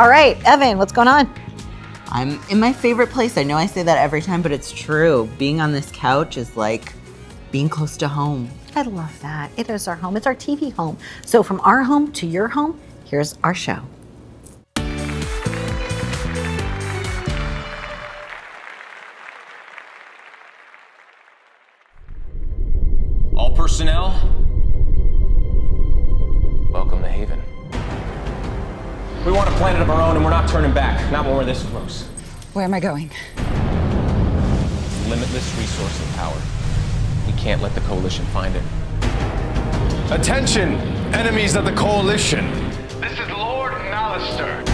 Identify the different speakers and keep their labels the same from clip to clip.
Speaker 1: All right, Evan, what's going on?
Speaker 2: I'm in my favorite place. I know I say that every time, but it's true. Being on this couch is like being close to home.
Speaker 1: I love that. It is our home. It's our TV home. So from our home to your home, here's our show.
Speaker 3: Where am I going?
Speaker 4: Limitless resource and power. We can't let the Coalition find it.
Speaker 5: Attention, enemies of the Coalition. This is Lord Malister.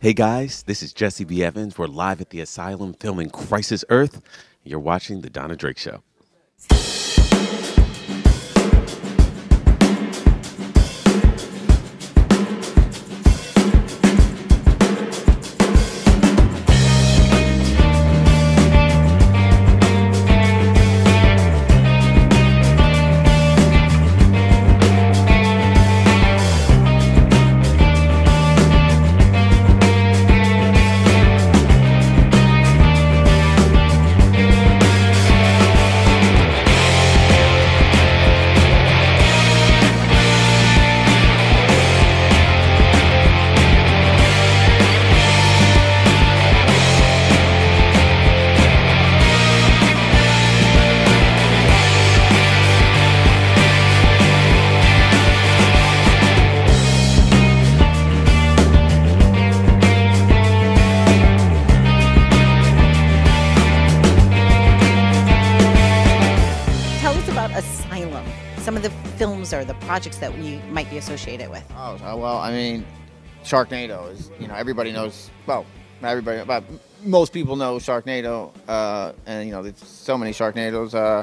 Speaker 6: Hey guys, this is Jessie B. Evans. We're live at the Asylum filming Crisis Earth. You're watching The Donna Drake Show.
Speaker 1: Projects that we might be associated with.
Speaker 7: Oh well, I mean, Sharknado is you know everybody knows. Well, not everybody, but most people know Sharknado, uh, and you know there's so many Sharknados. Uh,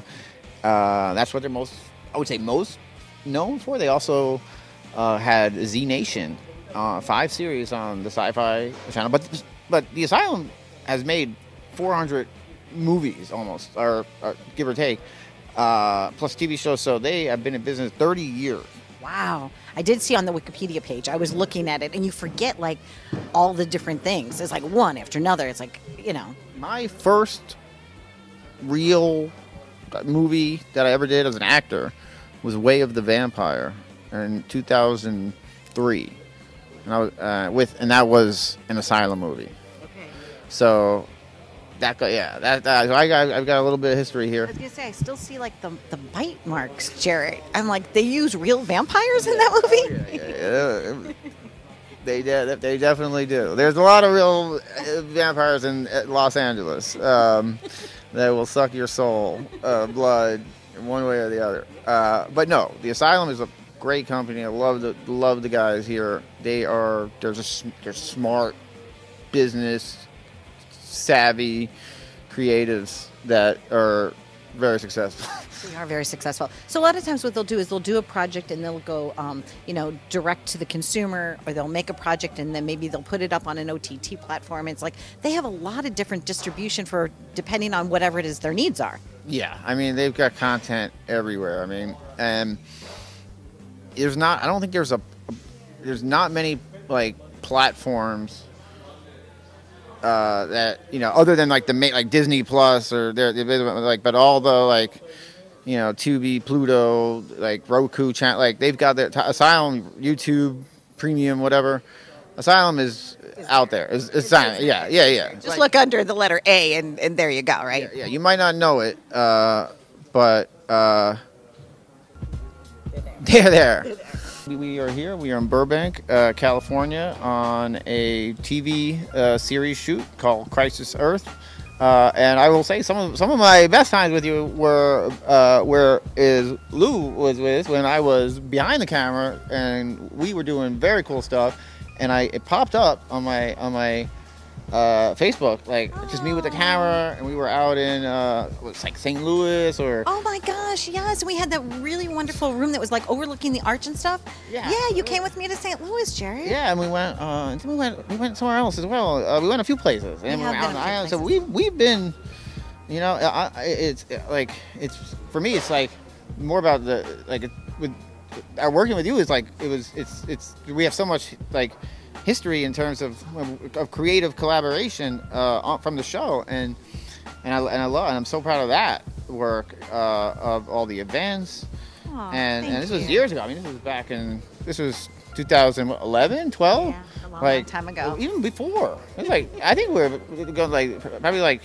Speaker 7: uh, that's what they're most, I would say, most known for. They also uh, had Z Nation, uh, five series on the Sci-Fi Channel, but but the Asylum has made 400 movies almost, or, or give or take, uh, plus TV shows. So they have been in business 30 years.
Speaker 1: Wow. I did see on the Wikipedia page, I was looking at it, and you forget like all the different things. It's like one after another. It's like, you know,
Speaker 7: my first real movie that I ever did as an actor was Way of the Vampire in 2003, and I was uh, with, and that was an asylum movie. Okay. So that got yeah, that, that I got I've got a little bit of history here.
Speaker 1: I was gonna say I still see like the the bite marks, Jared. I'm like, they use real vampires in that movie.
Speaker 7: Yeah, yeah, yeah. they de- they definitely do. There's a lot of real uh, vampires in uh, Los Angeles um, that will suck your soul, uh, blood, in one way or the other. Uh, but no, the Asylum is a great company. I love the love the guys here. They are they're just they're smart, business savvy, creatives that are very successful.
Speaker 1: They are very successful. So a lot of times, what they'll do is they'll do a project and they'll go, um, you know, direct to the consumer, or they'll make a project and then maybe they'll put it up on an OTT platform. It's like they have a lot of different distribution for depending on whatever it is their needs are.
Speaker 7: Yeah, I mean they've got content everywhere. I mean, and there's not. I don't think there's a. There's not many like platforms uh, that you know other than like the ma- like Disney Plus or they're, they're like, but all the like you know Tubi, Pluto, like Roku channel, like they've got their Asylum, YouTube Premium, whatever. Asylum is out there. It's, it's silent. Yeah, yeah, yeah.
Speaker 1: Just look under the letter A, and, and there you go, right?
Speaker 7: Yeah, you might not know it, uh, but uh, they're there. We- We are here. We are in Burbank, uh, California, on a TV uh, series shoot called Crisis Earth. Uh, and I will say some of some of my best times with you were uh, where is Lou was with when I was behind the camera and we were doing very cool stuff. And I it popped up on my on my uh, Facebook, like just me with the camera, and we were out in uh, was like St. Louis or
Speaker 1: Oh my gosh, yes. We had that really wonderful room that was like overlooking the arch and stuff.
Speaker 7: Yeah.
Speaker 1: Yeah, you came with me to St. Louis, Jerry.
Speaker 7: yeah, and we went. Uh, and then we went. We went somewhere else as well. Uh, we went a few places, and we
Speaker 1: have
Speaker 7: were
Speaker 1: been
Speaker 7: out
Speaker 1: a
Speaker 7: on the
Speaker 1: few
Speaker 7: island. So
Speaker 1: places.
Speaker 7: we we've been, you know, I- it's like it's for me. It's like more about the like with our working with you is like it was. It's it's we have so much like history in terms of of creative collaboration uh, from the show, and and I and I love and I'm so proud of that work uh, of all the events.
Speaker 1: Aw,
Speaker 7: and and this was years ago. I mean, this was back in this was 2011, 12,
Speaker 1: Yeah, a long, long time ago.
Speaker 7: Even before, it's like I think we're going like probably like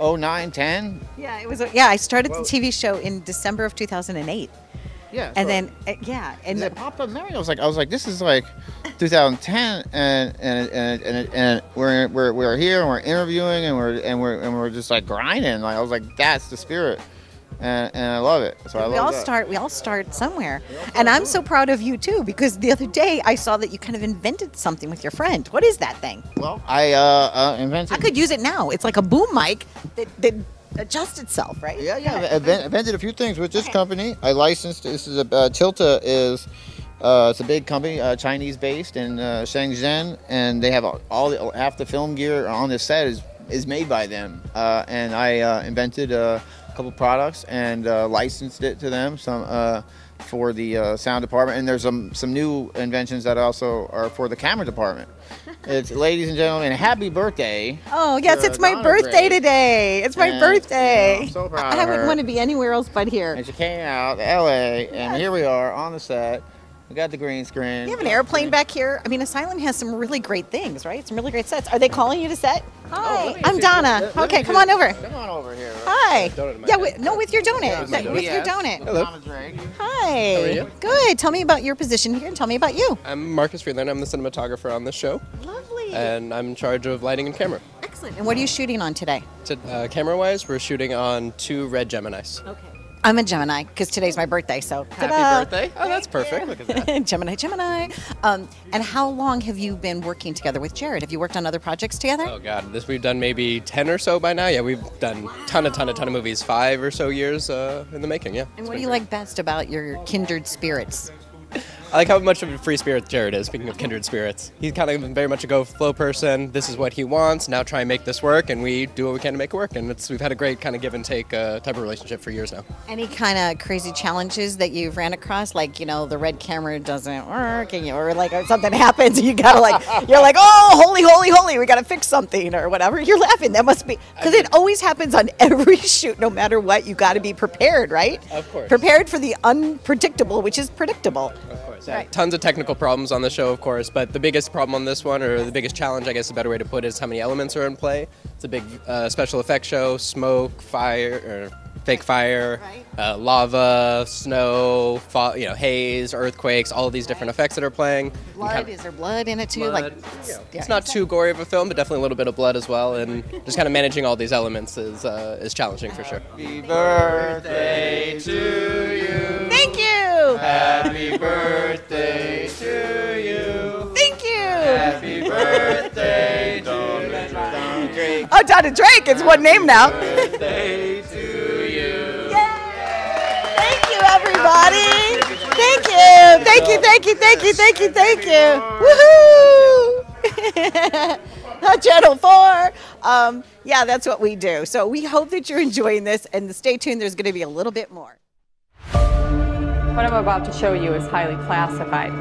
Speaker 7: 09, 10.
Speaker 1: Yeah, it was. Yeah, I started the TV show in December of 2008,
Speaker 7: Yeah,
Speaker 1: and then uh, yeah, and
Speaker 7: and it popped up in memory. I was like, I was like, this is like 2010, and and and and, and we're we're we're here and we're interviewing and we're and we're and we're just like grinding. Like I was like, that's the spirit, and, and I love it. So I
Speaker 1: we all
Speaker 7: that.
Speaker 1: start. We all start somewhere, and I'm so proud of you too because the other day I saw that you kind of invented something with your friend. What is that thing?
Speaker 7: Well, I uh, uh invented.
Speaker 1: I could use it now. It's like a boom mic that, that adjusts itself, right?
Speaker 7: Yeah, yeah. I invent- invented a few things with this company. I licensed. This is a uh, Tilta is. Uh, it's a big company, uh, Chinese based in uh, Shenzhen, and they have all, all the, half the film gear on this set is is made by them. Uh, and I uh, invented a couple products and uh, licensed it to them. Some uh, for the uh, sound department, and there's some some new inventions that also are for the camera department. It's ladies and gentlemen, happy birthday!
Speaker 1: Oh yes, it's my
Speaker 7: Donna
Speaker 1: birthday
Speaker 7: Gray.
Speaker 1: today. It's my
Speaker 7: And,
Speaker 1: birthday.
Speaker 7: you know, I'm so proud
Speaker 1: I
Speaker 7: of
Speaker 1: wouldn't
Speaker 7: her.
Speaker 1: want to be anywhere else but here.
Speaker 7: And she came out to LA, and here we are on the set. We got the green screen.
Speaker 1: You have an airplane back here. I mean, Asylum has some really great things, right? Some really great sets. Are they calling you to set? Hi,
Speaker 7: let me
Speaker 1: I'm. Donna.
Speaker 7: Let- let
Speaker 1: Okay, come
Speaker 7: just-
Speaker 1: on over.
Speaker 7: Come on over here.
Speaker 1: Hi.
Speaker 3: donut in my
Speaker 1: Yeah, with, no, with your donut.
Speaker 7: With
Speaker 1: With your donut.
Speaker 7: with Donna Drake.
Speaker 1: Hi.
Speaker 3: How are you?
Speaker 1: Good. Tell me about your position here and tell me about you.
Speaker 3: I'm Marcus Freeland. I'm the cinematographer on this show,
Speaker 1: Lovely.
Speaker 3: and I'm in charge of lighting and camera.
Speaker 1: Excellent. And what are you shooting on today?
Speaker 3: To, uh, camera-wise, we're shooting on two red Geminis.
Speaker 1: Okay. I'm a Gemini because today's my birthday. So
Speaker 3: Happy
Speaker 1: ta-da.
Speaker 3: birthday! Oh, that's perfect. Look at that.
Speaker 1: Gemini, Gemini. Um, and how long have you been working together with Jared? Have you worked on other projects together?
Speaker 3: Oh God, this we've done maybe ten or so by now. Yeah, we've done ton, a ton, a ton of movies. Five or so years uh, in the making. Yeah.
Speaker 1: and what do you
Speaker 3: great.
Speaker 1: like best about your kindred spirits?
Speaker 3: I like how much of a free spirit Jared is. Speaking of kindred spirits, he's kind of very much a go flow person. This is what he wants. Now try and make this work, and we do what we can to make it work. And it's we've had a great kind of give and take uh, type of relationship for years now.
Speaker 1: Any kind of crazy challenges that you've ran across, like you know the red camera doesn't work, and you, or like or something happens, and you gotta like you're like, oh, holy, holy, holy, we gotta fix something or whatever. You're laughing. That must be because it always happens on every shoot, no matter what. You got to be prepared, right?
Speaker 3: Of course.
Speaker 1: Prepared for the unpredictable, which is predictable.
Speaker 3: Of course.
Speaker 1: Right.
Speaker 3: Tons of technical problems on the show, of course, but the biggest problem on this one, or the biggest challenge, I guess a better way to put it, is how many elements are in play. It's a big uh, special effects show smoke, fire, fake fire,
Speaker 1: Right.
Speaker 3: uh, lava, snow, fa- you know, haze, earthquakes, all of these different effects that are playing.
Speaker 1: Blood,
Speaker 3: kind-
Speaker 1: is there blood in it too?
Speaker 3: blood,
Speaker 1: Like,
Speaker 3: you know,
Speaker 1: yeah,
Speaker 3: it's not too gory of a film, but definitely a little bit of blood as well. And just kind of managing all these elements is uh, is challenging for sure.
Speaker 7: Happy birthday to you.
Speaker 1: Thank you.
Speaker 7: Happy birthday to you.
Speaker 1: Thank you.
Speaker 7: Happy birthday, to Donna Drake.
Speaker 1: Oh, Donna Drake. It's one name now. Everybody. Thank you. Thank you. Thank you. Thank you. Thank you. Thank you. Woohoo! Channel 4. Um, yeah, that's what we do. So we hope that you're enjoying this and stay tuned. There's going to be a little bit more.
Speaker 8: What I'm about to show you is highly classified.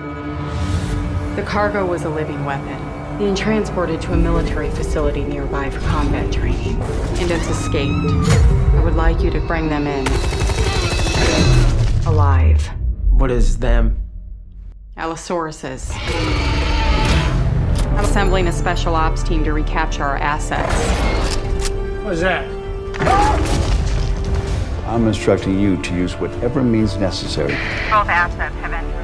Speaker 8: The cargo was a living weapon, being transported to a military facility nearby for combat training, and it's escaped. I would like you to bring them in alive.
Speaker 9: What is them?
Speaker 8: Allosauruses. I'm assembling a special ops team to recapture our assets.
Speaker 9: What's that?
Speaker 10: I'm instructing you to use whatever means necessary.
Speaker 8: Both assets have entered.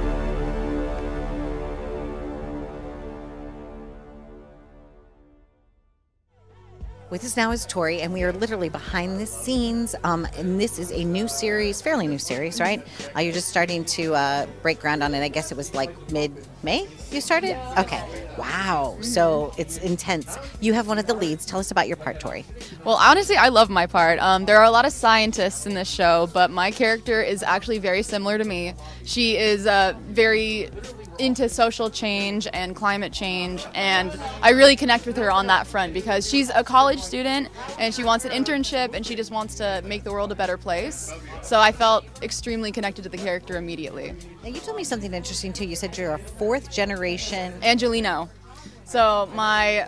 Speaker 1: With us now is Tori, and we are literally behind the scenes. Um, and this is a new series, fairly new series, right? Uh, you're just starting to uh, break ground on it. I guess it was like mid May you started? Okay. Wow. So it's intense. You have one of the leads. Tell us about your part, Tori.
Speaker 11: Well, honestly, I love my part. Um, there are a lot of scientists in this show, but my character is actually very similar to me. She is uh, very into social change and climate change and I really connect with her on that front because she's a college student and she wants an internship and she just wants to make the world a better place. So I felt extremely connected to the character immediately.
Speaker 1: Now you told me something interesting too. You said you're a fourth generation
Speaker 11: Angelino. So my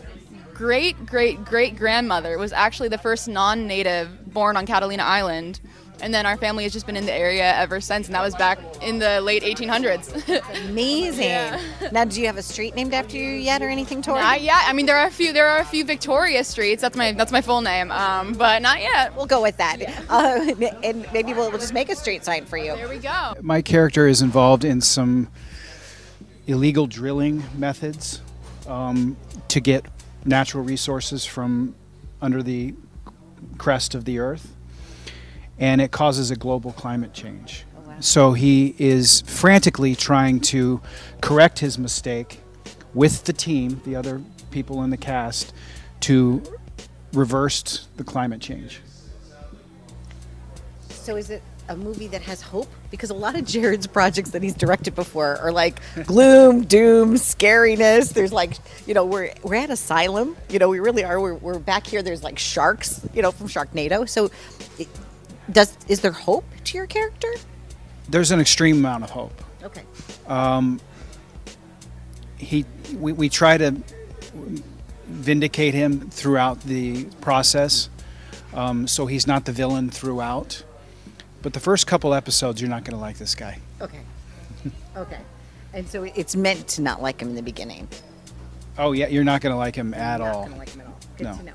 Speaker 11: great great great grandmother was actually the first non-native born on Catalina Island and then our family has just been in the area ever since, and that was back in the late 1800s.
Speaker 1: Amazing.
Speaker 11: Yeah.
Speaker 1: Now, do you have a street named after you yet, or anything, Tori?
Speaker 11: Not yet. I mean, there are a few. There are a few Victoria streets. That's my that's my full name. Um, but not yet.
Speaker 1: We'll go with that, uh, and maybe we'll, we'll just make a street sign for you.
Speaker 11: There we go.
Speaker 12: My character is involved in some illegal drilling methods um, to get natural resources from under the crest of the earth and it causes a global climate change. So he is frantically trying to correct his mistake with the team, the other people in the cast, to reverse the climate change.
Speaker 1: So is it a movie that has hope? Because a lot of Jared's projects that he's directed before are like gloom, doom, scariness. There's like, you know, we're we're at Asylum. You know, we really are. We're, we're back here. There's like sharks, you know, from Sharknado. So does is there hope to your character?
Speaker 12: There's an extreme amount of hope.
Speaker 1: Okay.
Speaker 12: Um, he, we, we try to vindicate him throughout the process, um, so he's not the villain throughout. But the first couple episodes, you're not going to like this guy.
Speaker 1: Okay. okay. And so it's meant to not like him in the beginning.
Speaker 12: Oh yeah, you're not going to like him at all.
Speaker 1: Not
Speaker 12: all.
Speaker 1: gonna like him at all. Good
Speaker 12: No.
Speaker 1: to know.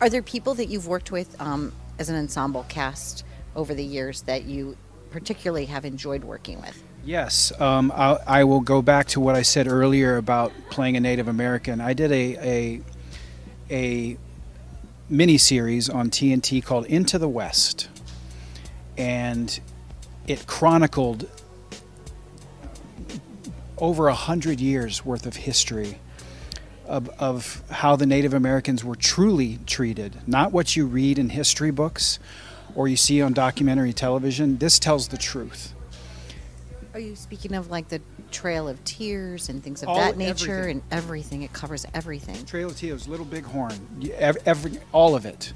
Speaker 1: Are there people that you've worked with um, as an ensemble cast over the years that you particularly have enjoyed working with?
Speaker 12: Yes, um, I, will go back to what I said earlier about playing a Native American. I did a a, a mini series on TNT called Into the West, and it chronicled over a hundred years worth of history of, of how the Native Americans were truly treated, not what you read in history books or you see on documentary television. This tells the truth.
Speaker 1: Are you speaking of like the Trail of Tears and things of
Speaker 12: All-
Speaker 1: that nature
Speaker 12: everything.
Speaker 1: and everything? It covers everything.
Speaker 12: Trail of Tears, Little Big Horn, every, all of it.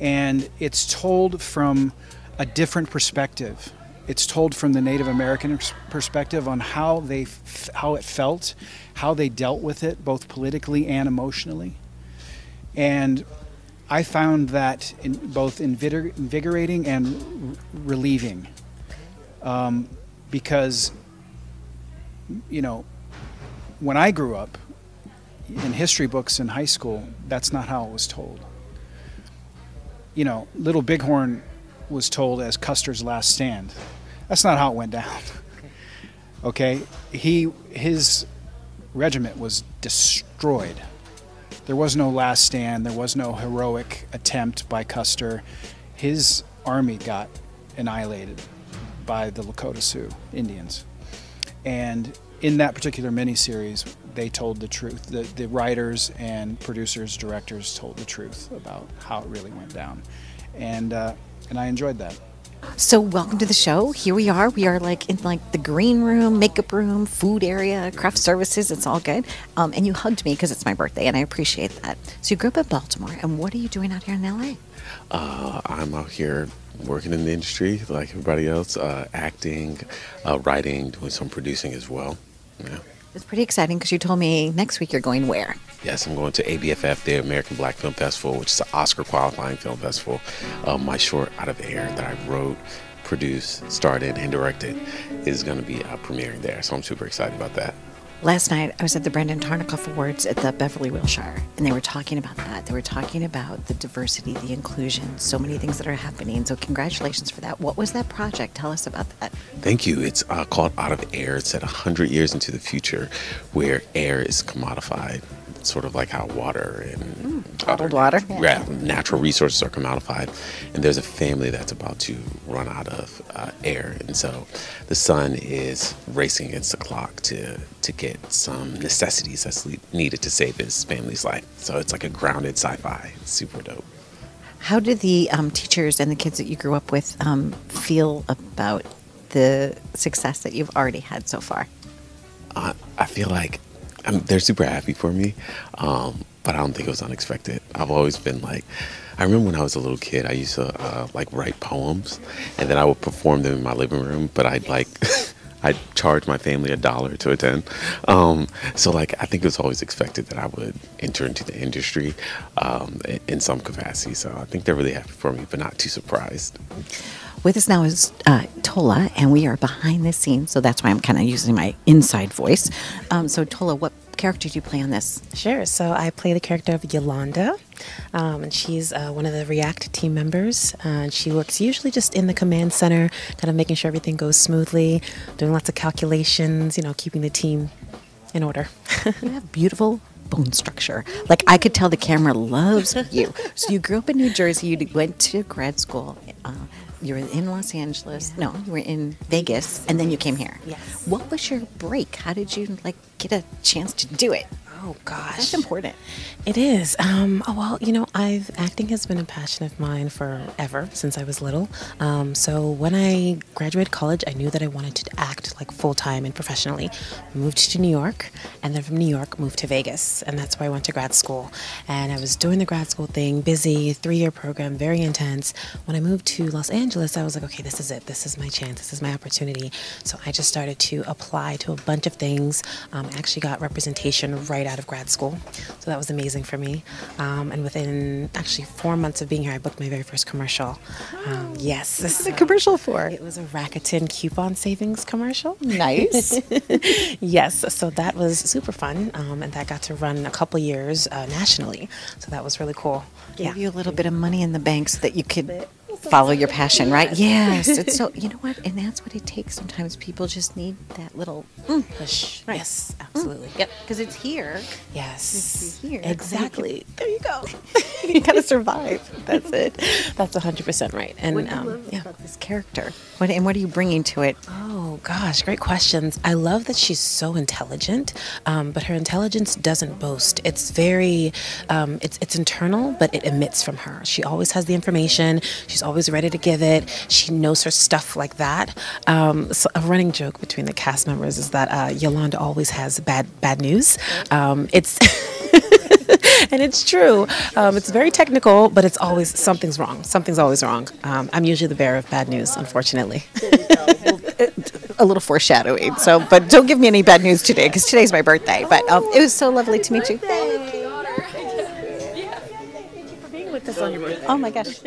Speaker 12: And it's told from a different perspective. It's told from the Native American perspective on how they, how it felt, how they dealt with it, both politically and emotionally. And I found that in both invigor- invigorating and relieving, um, because you know, when I grew up, in history books in high school, that's not how it was told. You know, Little Bighorn was told as Custer's last stand. That's not how it went down. Okay, he his regiment was destroyed. There was no last stand. There was no heroic attempt by Custer. His army got annihilated by the Lakota Sioux Indians. And in that particular miniseries, they told the truth. The, the writers and producers, directors told the truth about how it really went down, and uh, and I enjoyed that.
Speaker 1: So welcome to the show. Here we are. We are like in like the green room, makeup room, food area, craft services. It's all good. Um, and you hugged me because it's my birthday, and I appreciate that. So you grew up in Baltimore, and what are you doing out here in LA?
Speaker 6: Uh, I'm out here working in the industry like everybody else, uh, acting, uh, writing, doing some producing as well. Yeah.
Speaker 1: It's pretty exciting because you told me next week you're going where?
Speaker 6: Yes, I'm going to ABFF, the American Black Film Festival, which is an Oscar qualifying film festival. Uh, my short, Out of the Air, that I wrote, produced, starred in, and directed, is going to be uh, premiering there. So I'm super excited about that.
Speaker 1: Last night, I was at the Brandon Tartikoff Awards at the Beverly Wilshire, and they were talking about that. They were talking about the diversity, the inclusion, so many things that are happening. So, congratulations for that. What was that project? Tell us about that.
Speaker 6: Thank you. It's uh, called Out of Air. It's set 100 years into the future where air is commodified, sort of like how water and
Speaker 1: Bottled water,
Speaker 6: Yeah. natural resources are commodified, and there's a family that's about to run out of uh, air, and so the son is racing against the clock to to get some necessities that's le- needed to save his family's life. So it's like a grounded sci-fi. It's super dope.
Speaker 1: How do the um, teachers and the kids that you grew up with um, feel about the success that you've already had so far?
Speaker 6: I, I feel like I mean, they're super happy for me, um, but I don't think it was unexpected. I've always been like, I remember when I was a little kid, I used to uh, like write poems, and then I would perform them in my living room. But I'd like, I'd charge my family a dollar to attend. Um, so like, I think it was always expected that I would enter into the industry um, in- some capacity. So I think they're really happy for me, but not too surprised.
Speaker 1: With us now is uh, Tola, and we are behind the scenes, so that's why I'm kind of using my inside voice. Um, so, Tola, what character do you play on this?
Speaker 13: Sure. So I play the character of Yolanda, um, and she's uh, one of the React team members. Uh, and she works usually just in the command center, kind of making sure everything goes smoothly, doing lots of calculations, you know, keeping the team in order.
Speaker 1: you have beautiful bone structure. Like I could tell the camera loves you. So you grew up in New Jersey. You went to grad school. Uh, you were in Los Angeles. No, you were in Vegas, and then you came here.
Speaker 13: Yes.
Speaker 1: What was your break? How did you like get a chance to do it?
Speaker 13: Oh gosh,
Speaker 1: that's important.
Speaker 13: It is. Um, oh, well, you know, I've acting has been a passion of mine forever since I was little. Um, so when I graduated college, I knew that I wanted to act like full time and professionally. Moved to New York, and then from New York moved to Vegas, and that's where I went to grad school. And I was doing the grad school thing, busy, three year program, very intense. When I moved to Los Angeles, I was like, okay, this is it. This is my chance. This is my opportunity. So I just started to apply to a bunch of things. Um, I actually got representation right out of grad school, so that was amazing for me. Um, and within actually four months of being here, I booked my very first commercial. Um, yes,
Speaker 1: What's a commercial for?
Speaker 13: It was a Rakuten coupon savings commercial.
Speaker 1: Nice.
Speaker 13: yes, so that was super fun, um, and that got to run a couple years uh, nationally. So that was really cool.
Speaker 1: Gave you a little bit of money in the bank so that you could follow your passion, right? Yes. It's so you know what, and that's what it takes. Sometimes people just need that little mm,
Speaker 13: push.
Speaker 1: Right.
Speaker 13: Yes, absolutely.
Speaker 1: Mm. Yep. Because it's here.
Speaker 13: Yes.
Speaker 1: It's here.
Speaker 13: Exactly.
Speaker 1: There you go. you gotta survive. That's it.
Speaker 13: That's 100% right. And um, yeah.
Speaker 1: this character? What and what are you bringing to it?
Speaker 13: Oh gosh, great questions. I love that she's so intelligent, um, but her intelligence doesn't boast. It's very, um, it's it's internal, but it emits from her. She always has the information. She's always ready to give it. She knows her stuff like that. Um, so a running joke between the cast members is that uh, Yolanda always has bad bad news. Um, it's. and it's true. Um, it's very technical, but it's always something's wrong. Something's always wrong. Um, I'm usually the bearer of bad news, unfortunately.
Speaker 1: a little foreshadowing. So, but don't give me any bad news today because today's my birthday. But um, it was so lovely to meet you. Thank you.
Speaker 13: with us on your birthday.
Speaker 1: Oh my gosh.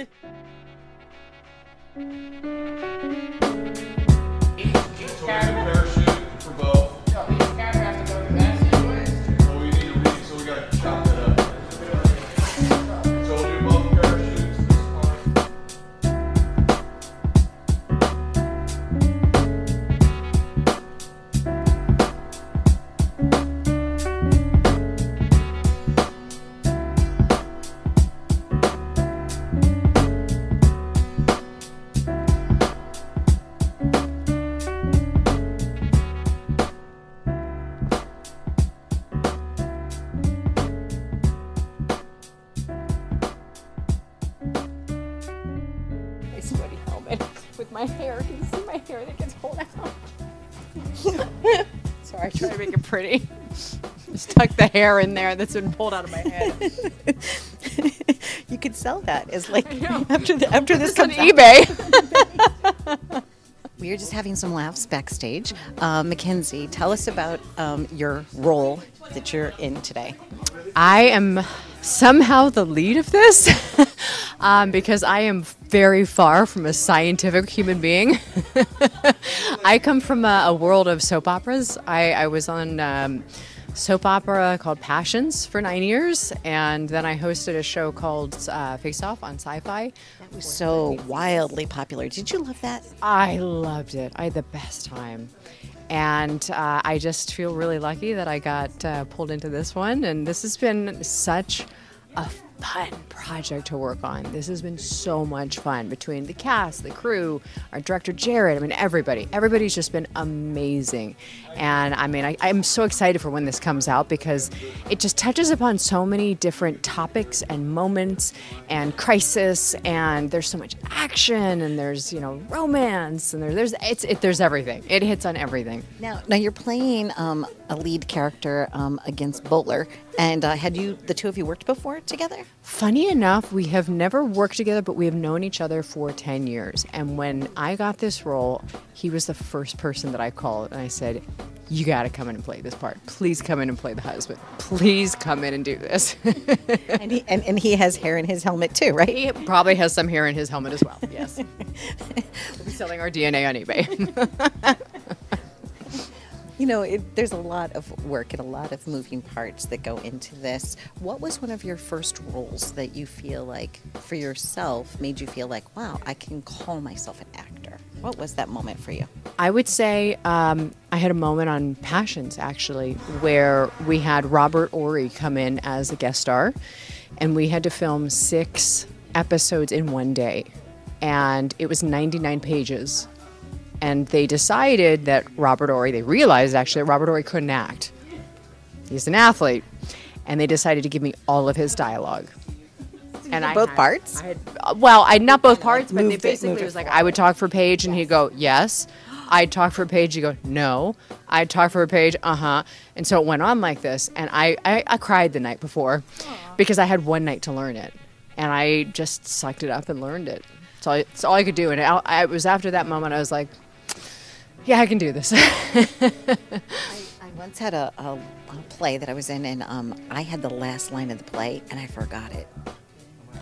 Speaker 14: Pretty. Just tuck the hair in there that's been pulled out of my head.
Speaker 1: You could sell that as like after the, after this
Speaker 14: It's on
Speaker 1: comes out.
Speaker 14: eBay.
Speaker 1: we are just having some laughs backstage. Uh, McKenzie, tell us about um, your role that you're in today.
Speaker 14: I am somehow the lead of this um, because I am very far from a scientific human being. I come from a, a world of soap operas. I, I was on um, soap opera called Passions for nine years, and then I hosted a show called uh, Face Off on Sci Fi.
Speaker 1: That was so wildly popular. Did you love that?
Speaker 14: I loved it. I had the best time. And uh, I just feel really lucky that I got uh, pulled into this one. And this has been such a fun project to work on. This has been so much fun between the cast, the crew, our director Jared. I mean, everybody. Everybody's just been amazing. And I mean, I, I'm so excited for when this comes out because it just touches upon so many different topics and moments and crisis. And there's so much action and there's, you know, romance and there, there's, it's, it, there's everything. It hits on everything.
Speaker 1: Now, now you're playing um, a lead character um, against Bowler, and uh, had you the two of you worked before together?
Speaker 14: Funny enough, we have never worked together, but we have known each other for 10 years. And when I got this role, he was the first person that I called, and I said, You got to come in and play this part. Please come in and play the husband. Please come in and do this.
Speaker 1: and, he, and, and he has hair in his helmet too, right?
Speaker 14: He probably has some hair in his helmet as well, yes. we'll be selling our DNA on eBay.
Speaker 1: You know, it, there's a lot of work and a lot of moving parts that go into this. What was one of your first roles that you feel like, for yourself, made you feel like, wow, I can call myself an actor? What was that moment for you?
Speaker 14: I would say um, I had a moment on Passions actually, where we had Robert Horry come in as a guest star, and we had to film six episodes in one day, and it was 99 pages. And they decided that Robert Horry, they realized actually that Robert Horry couldn't act. He's an athlete. And they decided to give me all of his dialogue.
Speaker 1: And both
Speaker 14: had-
Speaker 1: parts?
Speaker 14: I had, uh, well, I not both parts, but they basically it was like I would talk for page, and he'd go yes. I'd talk for page, he'd go no. I'd talk for page, uh huh. And so it went on like this, and I, I, I cried the night before because I had one night to learn it, and I just sucked it up and learned it. It's all, it's all I could do, and I, I it was after that moment I was like, yeah, I can do this.
Speaker 1: I once had a, a, a play that I was in, and um, I had the last line of the play, and I forgot it.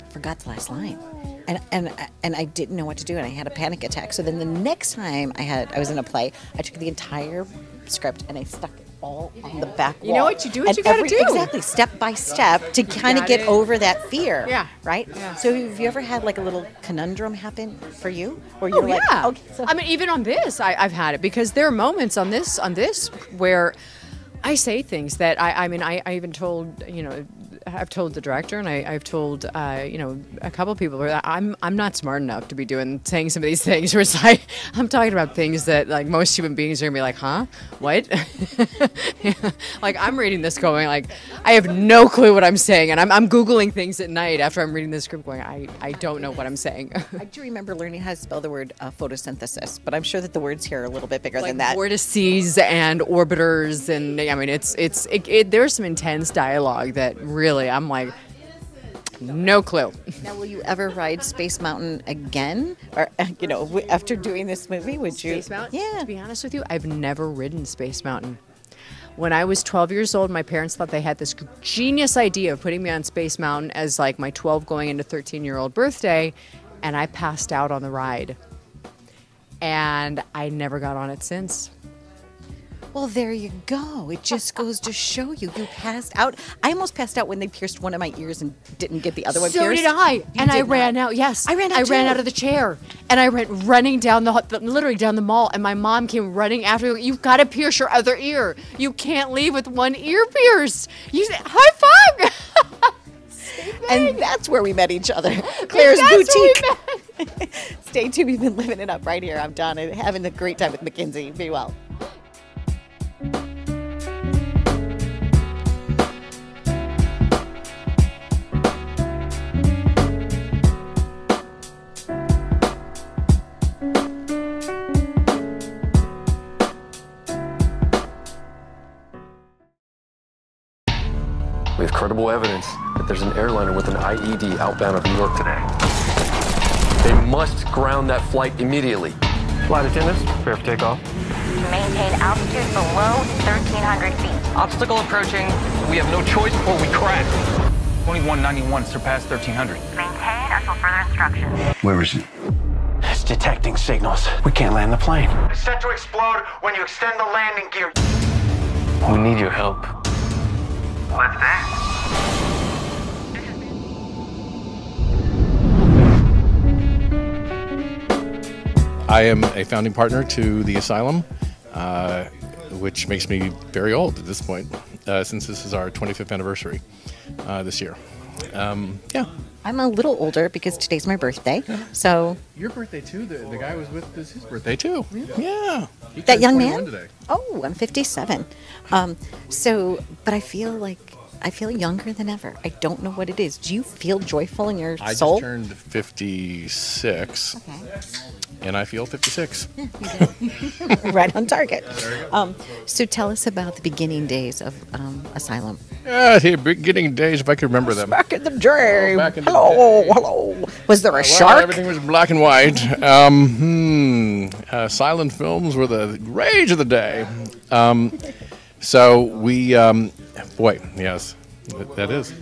Speaker 1: Forgot the last line, and and and I didn't know what to do, and I had a panic attack. So then the next time I had I was in a play, I took the entire script and I stuck it all on the back
Speaker 14: You know what? You do what
Speaker 1: And
Speaker 14: you gotta
Speaker 1: every-
Speaker 14: do.
Speaker 1: exactly step by step to kind of get
Speaker 14: it.
Speaker 1: over that fear.
Speaker 14: Yeah.
Speaker 1: Right.
Speaker 14: Yeah.
Speaker 1: So have you ever had like a little conundrum happen for you, where oh, you're
Speaker 14: oh
Speaker 1: like,
Speaker 14: yeah.
Speaker 1: okay, so
Speaker 14: I mean, even on this, I, I've had it because there are moments on this on this where I say things that I, I mean, I, I even told you know. I've told the director and I, I've told uh, you know a couple people where I'm I'm not smart enough to be doing saying some of these things. Where it's like I'm talking about things that like most human beings are gonna be like, huh, what? Like I'm reading this going like I have no clue what I'm saying, and I'm, I'm googling things at night after I'm reading the script going I, I don't know what I'm saying.
Speaker 1: I do remember learning how to spell the word uh, photosynthesis, but I'm sure that the words here are a little bit bigger
Speaker 14: like
Speaker 1: than that.
Speaker 14: vortices and orbiters, and I mean it's it's it, it, there's some intense dialogue that really I'm like no clue.
Speaker 1: Now, will you ever ride Space Mountain again, or you know, after doing this movie, would you?
Speaker 14: Space Mountain?
Speaker 1: Yeah.
Speaker 14: To be honest with you, I've never ridden Space Mountain. When I was 12 years old, my parents thought they had this genius idea of putting me on Space Mountain as like my 12 going into 13 year old birthday, and I passed out on the ride. And I never got on it since.
Speaker 1: Well, there you go. It just goes to show you, you passed out. I almost passed out when they pierced one of my ears and didn't get the other one
Speaker 14: so
Speaker 1: pierced.
Speaker 14: did I,
Speaker 1: You
Speaker 14: and I
Speaker 1: did not.
Speaker 14: ran out. Yes,
Speaker 1: I ran out
Speaker 14: I ran out of the chair, and I went running down the, literally down the mall. And my mom came running after me. You've got to pierce your other ear. You can't leave with one ear pierced. You said, high five.
Speaker 1: And that's where we met each other. Claire's
Speaker 14: That's where we
Speaker 1: Boutique. Stay tuned. We've been living it up right here. I'm Donna, having a great time with McKenzie. Be well.
Speaker 4: We credible evidence that there's an airliner with an IED outbound of New York today. They must ground that flight immediately. Flight attendants, prepare for takeoff.
Speaker 15: Maintain altitude below 1,300 feet.
Speaker 16: Obstacle approaching. We have no choice or we crash. 2191 surpassed 1300.
Speaker 15: Maintain until further instructions.
Speaker 10: Where is it?
Speaker 9: It's detecting signals. We can't land the plane.
Speaker 17: It's set to explode when you extend the landing gear.
Speaker 4: We need your help.
Speaker 17: What's that?
Speaker 18: I am a founding partner to the asylum, uh, which makes me very old at this point, uh, since this is our 25th anniversary uh, this year. um, yeah.
Speaker 1: I'm a little older because today's my birthday. So
Speaker 18: Your birthday too. The, the guy was with is his birthday too. Yeah. He
Speaker 1: that young man.
Speaker 18: Today.
Speaker 1: Oh, I'm 57. Um, so, but I feel like I feel younger than ever. I don't know what it is. Do you feel joyful in your
Speaker 18: I
Speaker 1: soul?
Speaker 18: just turned 56, and I feel 56.
Speaker 1: right on target. Um, so tell us about the beginning days of um, Asylum.
Speaker 18: Yeah, the beginning days, if I could remember them.
Speaker 1: Back in the day.
Speaker 18: back in the
Speaker 1: hello, hello. Was there a
Speaker 18: Well,
Speaker 1: shark?
Speaker 18: everything was black and white. Um, hmm, uh, silent films were the rage of the day. So we, um, boy, yes, that- that is.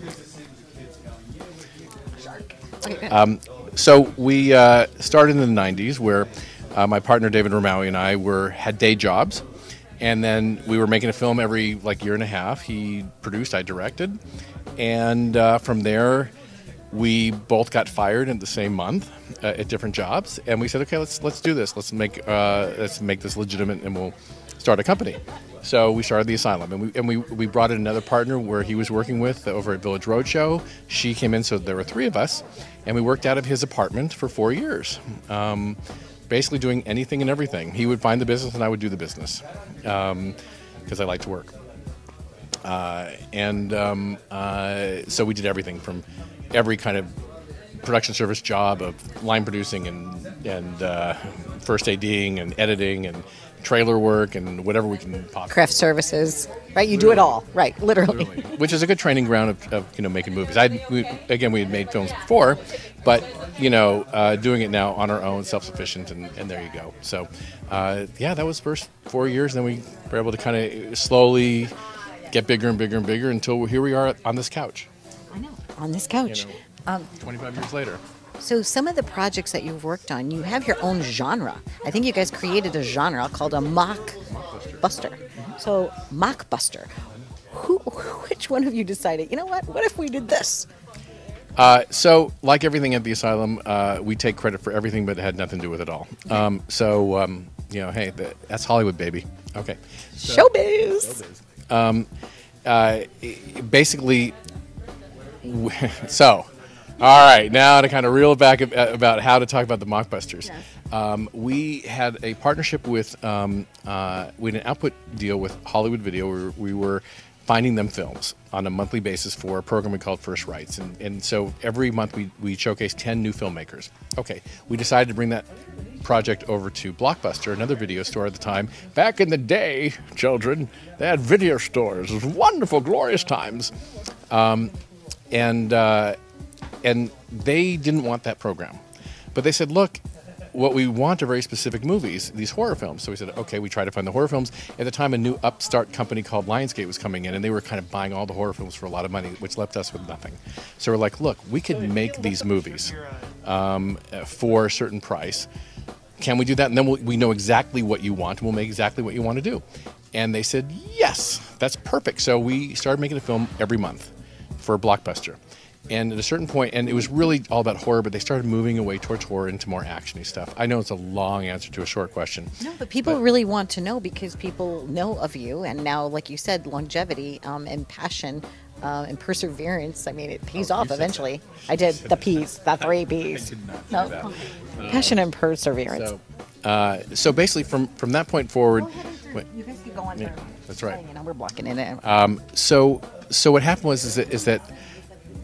Speaker 18: Um, so we uh, started in the '90s, where uh, my partner David Rimawi and I were had day jobs, and then we were making a film every like year and a half. He produced, I directed, and uh, from there, we both got fired in the same month uh, at different jobs, and we said, okay, let's let's do this. Let's make uh, let's make this legitimate, and we'll start a company. So we started the asylum, and we and we, we brought in another partner where he was working with over at Village Roadshow. She came in, so there were three of us, and we worked out of his apartment for four years, um, basically doing anything and everything. He would find the business, and I would do the business, because I like to work. Uh, and um, uh, so we did everything from every kind of production service job of line producing and and uh, first ADing and editing and trailer work and whatever we can possibly.
Speaker 1: Craft services, right? You do it all, right? Literally.
Speaker 18: Which is a good training ground of, of you know making movies. I we, again we had made films before, but you know uh, doing it now on our own, self sufficient, and, and there you go. So uh, yeah, that was the first four years. Then we were able to kind of slowly get bigger and bigger and bigger until here we are on this couch.
Speaker 1: I know on this couch. um,
Speaker 18: 25 years later.
Speaker 1: So some of the projects that you've worked on, you have your own genre. I think you guys created a genre called a mock buster. So mockbuster. Who, which one have you decided? You know what? What if we did this?
Speaker 18: Uh, so, like everything at the asylum, uh, we take credit for everything, but it had nothing to do with it all. Um, so, um, you know, hey, that's Hollywood, baby. Okay. So-
Speaker 1: Showbiz.
Speaker 18: Um, uh, basically, so, all right, now to kind of reel back about how to talk about the mockbusters. Um, we had a partnership with, um, uh, we had an output deal with Hollywood Video where we were finding them films on a monthly basis for a program we called First Rights. And, and so every month we, we showcase 10 new filmmakers. Okay, we decided to bring that project over to Blockbuster, another video store at the time. Back in the day, children, they had video stores. It was wonderful, glorious times. Um, and uh, and they didn't want that program, but they said, "Look, what we want are very specific movies, these horror films." So we said, "Okay." We try to find the horror films. At the time, a new upstart company called Lionsgate was coming in, and they were kind of buying all the horror films for a lot of money, which left us with nothing. So we're like, "Look, we could make these movies um, for a certain price." can we do that? And then we'll, we know exactly what you want, and we'll make exactly what you want to do. And they said, yes, that's perfect. So we started making a film every month for Blockbuster. And at a certain point, and it was really all about horror, but they started moving away towards horror into more actiony stuff. I know it's a long answer to a short question.
Speaker 1: No, but people really want to know because people know of you, and now, like you said, longevity um, and passion uh, and perseverance. I mean, it pays off eventually. I did the P's, the three P's. no, passion and perseverance.
Speaker 18: So, uh, so basically, from from that point forward, wait,
Speaker 1: you guys keep going.
Speaker 18: yeah, that's right.
Speaker 1: You know, we're blocking it in.
Speaker 18: Um, so, so what happened was is that, is that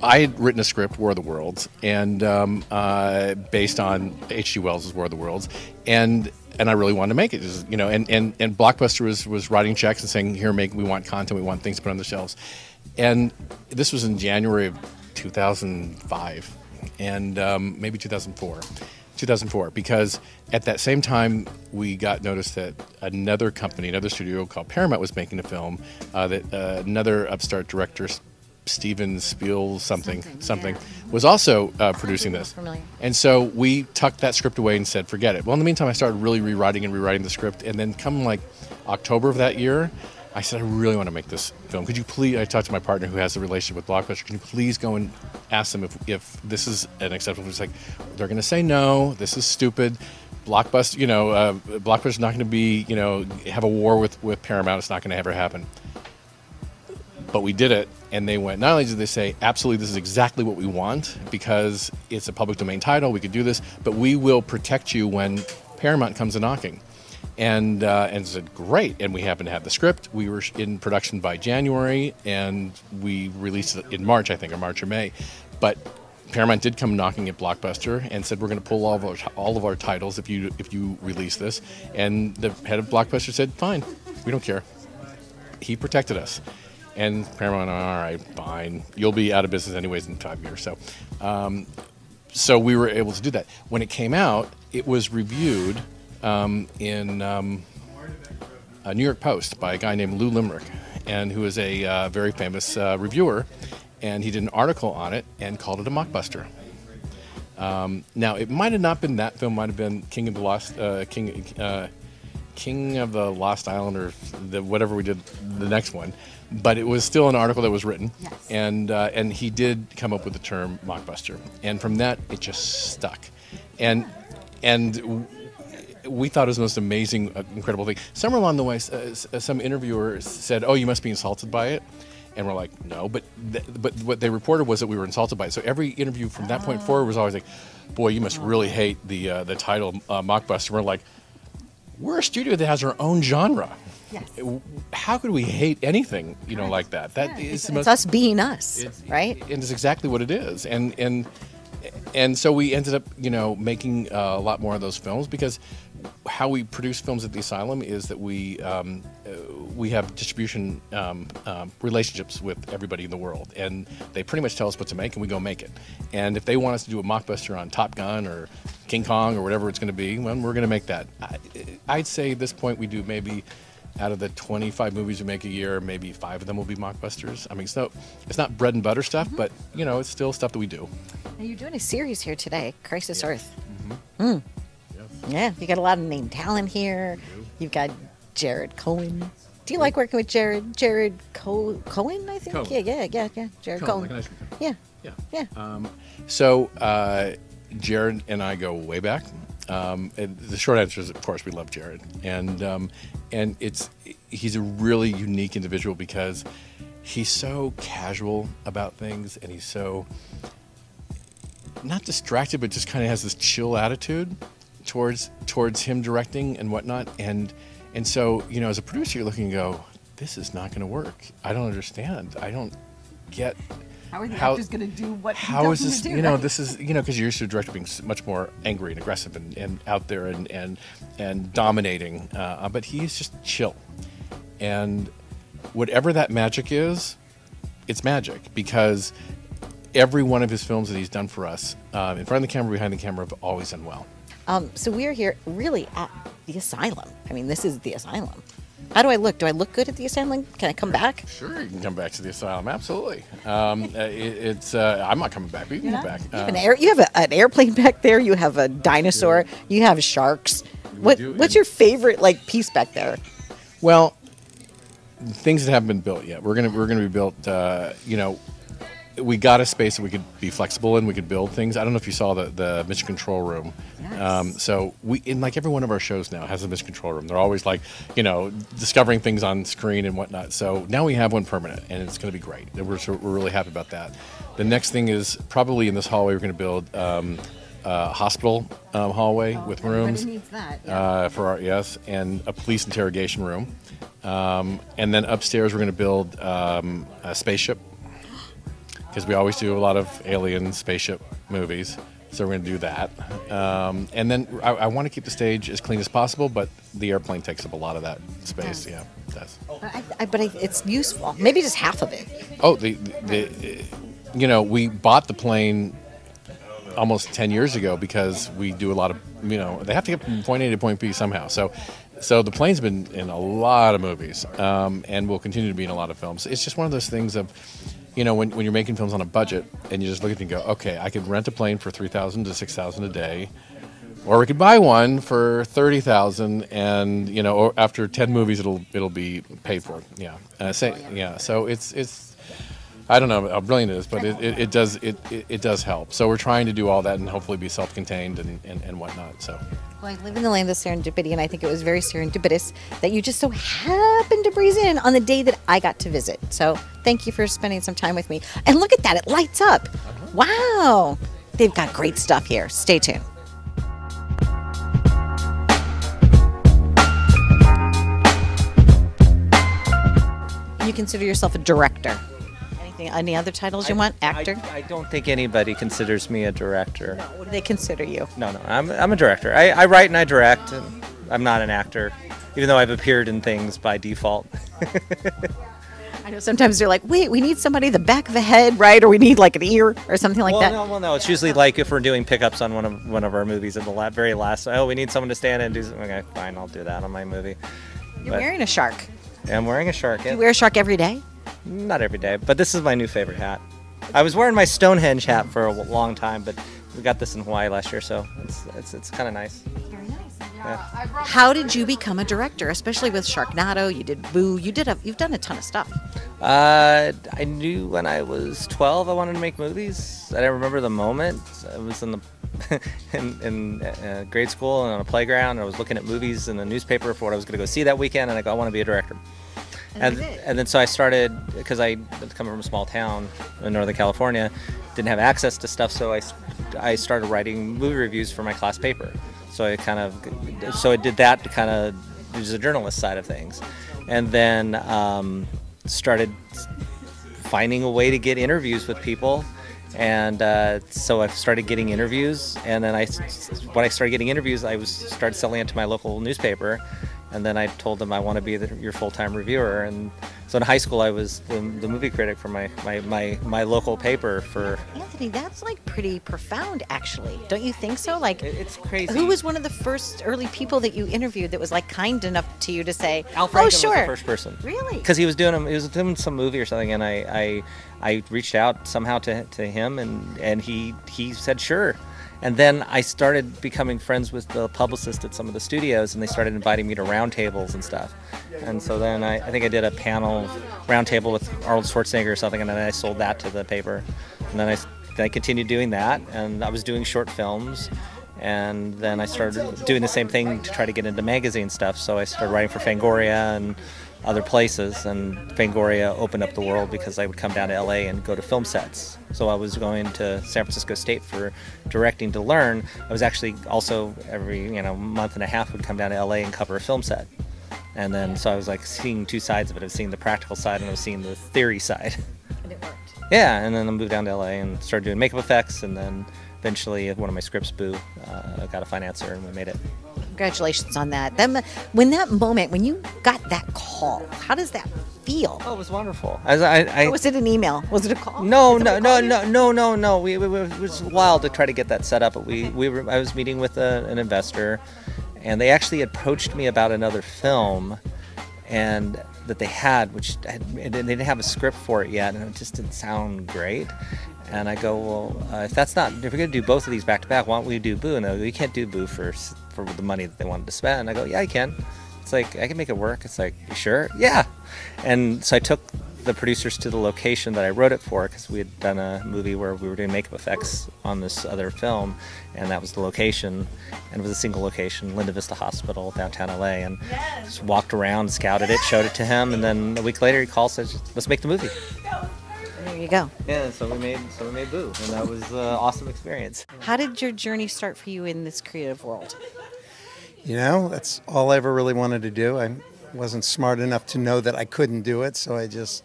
Speaker 18: I had written a script, War of the Worlds, and um, uh, based on H.G. Wells' War of the Worlds, and and I really wanted to make it, Just, you know, and, and, and Blockbuster was, was writing checks and saying, here, make we want content, we want things put on the shelves, and this was in January of 2005, and um, maybe 2004. 2004 because at that same time we got notice that another company another studio called paramount was making a film uh, that uh, another upstart director steven spiel something something, was also uh, producing this
Speaker 1: familiar.
Speaker 18: and so we tucked that script away and said forget it well in the meantime i started really rewriting and rewriting the script and then come like october of that year I said, I really want to make this film. Could you please? I talked to my partner who has a relationship with Blockbuster. Can you please go and ask them if, if this is an acceptable? It's like they're going to say no. This is stupid. Blockbuster, you know, uh, Blockbuster's not going to be, you know, have a war with with Paramount. It's not going to ever happen. But we did it, and they went. Not only did they say, absolutely, this is exactly what we want because it's a public domain title, we could do this, but we will protect you when Paramount comes a knocking. And uh, and said great, and we happened to have the script. We were in production by January, and we released it in March, I think, or March or May. But Paramount did come knocking at Blockbuster and said we're going to pull all of our, all of our titles if you if you release this. And the head of Blockbuster said, "Fine, we don't care." He protected us, and Paramount, all right, fine, you'll be out of business anyways in five years. So, um, so we were able to do that. When it came out, it was reviewed um, in um, a New York Post by a guy named Lou Lumenick, and who is a uh, very famous uh, reviewer and he did an article on it and called it a mockbuster. Um, now, it might have not been that film; might have been King of the Lost uh, King uh, King of the Lost Island or the whatever we did the next one. But it was still an article that was written,
Speaker 1: Yes.
Speaker 18: and uh, and he did come up with the term mockbuster, and from that it just stuck, and and. we thought it was the most amazing, uh, incredible thing. Somewhere along the way, uh, some interviewer said, "Oh, you must be insulted by it," and we're like, "No," but th- but what they reported was that we were insulted by it. So every interview from that point forward was always like, "Boy, you must really hate the uh, the title uh, mockbuster." We're like, "We're a studio that has our own genre. W- How could we hate anything, you know, like that? That is
Speaker 1: It's,
Speaker 18: the most
Speaker 1: us being us, right?
Speaker 18: and it's exactly what it is. And and and so we ended up, you know, making uh, a lot more of those films because how we produce films at the asylum is that we um, uh, we have distribution um, um, relationships with everybody in the world, and they pretty much tell us what to make, and we go make it. And if they want us to do a mockbuster on Top Gun or King Kong or whatever it's going to be, well, we're going to make that. I, I'd say at this point we do maybe out of the 25 movies we make a year, maybe five of them will be mockbusters. I mean, it's no, it's not bread and butter stuff, but you know, it's still stuff that we do.
Speaker 1: Now you're doing a series here today, Crisis Earth.
Speaker 18: Mm-hmm.
Speaker 1: Mm. Yeah, you got a lot of named talent here. You've got Jared Cohen. Do you like working with Jared? Jared Co- Cohen, I think.
Speaker 18: Cohen.
Speaker 1: Yeah, yeah, yeah, yeah. Jared
Speaker 18: Cohen,
Speaker 1: Cohen.
Speaker 18: like
Speaker 1: yeah,
Speaker 18: Yeah.
Speaker 1: yeah.
Speaker 18: Um, so uh, Jared and I go way back. Um, and the short answer is, of course, we love Jared, and um, and it's he's a really unique individual because he's so casual about things, and he's so not distracted, but just kind of has this chill attitude towards towards him directing and whatnot. And and so you know, as a producer, you're looking and go, this is not going to work. I don't understand. I don't get
Speaker 1: How are the
Speaker 18: how-
Speaker 1: actors going to do what?
Speaker 18: how is this
Speaker 1: do,
Speaker 18: you know
Speaker 1: right?
Speaker 18: this is you know because you're used to a director being much more angry and aggressive and, and out there and and and dominating uh, but he's just chill and whatever that magic is it's magic because every one of his films that he's done for us um, in front of the camera behind the camera have always done well
Speaker 1: Um, so we're here really at the asylum. I mean, this is the asylum. How do I look? Do I look good at the asylum? Can I come back?
Speaker 18: sure you can come back to the asylum absolutely um, uh, it, it's uh, i'm not coming back but you can come back
Speaker 1: You have an
Speaker 18: Uh,
Speaker 1: air. You have a, an airplane back there. You have a dinosaur. You have sharks. What
Speaker 18: do,
Speaker 1: What's your favorite like piece back there?
Speaker 18: Well, things that haven't been built yet. We're gonna we're gonna be built. Uh, you know, we got a space that we could be flexible in. We could build things. I don't know if you saw the the mission control room. Um, so we in like every one of our shows now has a mission control room. They're always like you know discovering things on screen and whatnot. So now we have one permanent, and it's going to be great. And we're we're really happy about that. The next thing is probably in this hallway we're going to build. Um, a hospital um, hallway with rooms
Speaker 1: that,
Speaker 18: uh, for our yes, and a police interrogation room. Um, and then upstairs, we're going to build um, a spaceship because we always do a lot of alien spaceship movies. So we're going to do that. Um, and then I, I want to keep the stage as clean as possible, but the airplane takes up a lot of that space. Yeah, it does.
Speaker 1: I, I, but I, it's useful. Maybe just half of it.
Speaker 18: Oh, the, the, the you know, we bought the plane almost 10 years ago because we do a lot of, you know, they have to get from point A to point B somehow. So, so the plane's been in a lot of movies um, and will continue to be in a lot of films. It's just one of those things of, you know, when, when you're making films on a budget and you just look at it and go, okay, I could rent a plane for 3000 to 6000 a day. Or we could buy one for thirty thousand, and you know, after ten movies, it'll it'll be paid for. Yeah, uh, say, yeah. So it's it's I don't know how brilliant it is, but it, it, it does it, it, it does help. So we're trying to do all that and hopefully be self-contained and, and, and whatnot. So
Speaker 1: Well, I live in the land of serendipity, and I think it was very serendipitous that you just so happened to breeze in on the day that I got to visit. So thank you for spending some time with me. And look at that, it lights up. Uh-huh. Wow. They've got great stuff here. Stay tuned. You consider yourself a director. Anything, any other titles you want? Actor?
Speaker 19: I, I don't think anybody considers me a director.
Speaker 1: What do they consider you?
Speaker 19: No, no, I'm, I'm a director. I, I write and I direct, and I'm not an actor, even though I've appeared in things by default.
Speaker 1: I know sometimes they're like, wait, we need somebody the back of the head, right? Or we need like an ear or something like
Speaker 19: well,
Speaker 1: that.
Speaker 19: no, well, no. It's usually like if we're doing pickups on one of one of our movies at the la- very last. Oh, we need someone to stand in and do something. Okay, fine, I'll do that on my movie.
Speaker 1: You're
Speaker 19: But-
Speaker 1: wearing a shark.
Speaker 19: Yeah, I'm wearing a shark.
Speaker 1: Do you wear a shark every day?
Speaker 19: Not every day, but this is my new favorite hat. I was wearing my Stonehenge hat for a long time, but we got this in Hawaii last year, so it's it's, it's kind of nice. Yeah.
Speaker 1: How did you become a director, especially with Sharknado? You did Boo. You did a. You've done a ton of stuff.
Speaker 19: Uh, I knew when I was 12 I wanted to make movies. I don't remember the moment. I was in the in, in uh, grade school and on a playground. And I was looking at movies in the newspaper for what I was going to go see that weekend, and I go, I want to be a director. And, and then so I started because I come from a small town in Northern California, didn't have access to stuff, so I, I started writing movie reviews for my class paper. So I kind of so I did that to kind of use the journalist side of things, and then um, started finding a way to get interviews with people. And uh, so I started getting interviews, and then I, when I started getting interviews, I was started selling it to my local newspaper, and then I told them I want to be the, your full-time reviewer. And so in high school, I was the, the movie critic for my, my, my, my local paper for
Speaker 1: Anthony, that's like pretty profound, actually. Don't you think so? Like,
Speaker 19: it's crazy.
Speaker 1: Who was one of the first early people that you interviewed that was like kind enough to you to say,
Speaker 19: Al
Speaker 1: "Oh, sure."
Speaker 19: was the first person.
Speaker 1: Really?
Speaker 19: Because he was doing he was doing some movie or something, and I, I I reached out somehow to, to him, and and he he said sure. And then I started becoming friends with the publicist at some of the studios, and they started inviting me to roundtables and stuff. And so then I, I think I did a panel roundtable with Arnold Schwarzenegger or something, and then I sold that to the paper. And then I, then I continued doing that, and I was doing short films. And then I started doing the same thing to try to get into magazine stuff. So I started writing for Fangoria and other places, and Fangoria opened up the world because I would come down to LA and go to film sets. So I was going to San Francisco State for directing to learn. I was actually also every you know month and a half would come down to LA and cover a film set. And then so I was like seeing two sides of it. I was seeing the practical side and I was seeing the theory side.
Speaker 1: And it worked.
Speaker 19: Yeah, and then I moved down to LA and started doing makeup effects, and then eventually one of my scripts, Boo, uh, got a financer and we made it.
Speaker 1: Congratulations on that. Then, when that moment, when you got that call, how does that feel?
Speaker 19: Oh, it was wonderful. As I, I
Speaker 1: was it an email? Was it a call?
Speaker 19: No, no, no,
Speaker 1: call you?
Speaker 19: no, no, no, no. We, we, it was wild to try to get that set up, but we, we were. I was meeting with a, an investor, and they actually approached me about another film, and that they had, which had, they didn't have a script for it yet, and it just didn't sound great. And I go, well, uh, if that's not, if we're gonna do both of these back to back, why don't we do Boo? And they go, you can't do Boo for for the money that they wanted to spend. And I go, yeah, I can. It's like I can make it work. It's like, you sure? Yeah. And so I took the producers to the location that I wrote it for because we had done a movie where we were doing makeup effects on this other film, and that was the location, and it was a single location, Linda Vista Hospital, downtown LA, and just walked around, scouted it, showed it to him, and then a week later he called, and says, "Let's make the movie."
Speaker 1: There you go.
Speaker 19: Yeah, so we made so we made Boo, and that was an awesome experience.
Speaker 1: How did your journey start for you in this creative world?
Speaker 20: You know, that's all I ever really wanted to do. I wasn't smart enough to know that I couldn't do it, so I just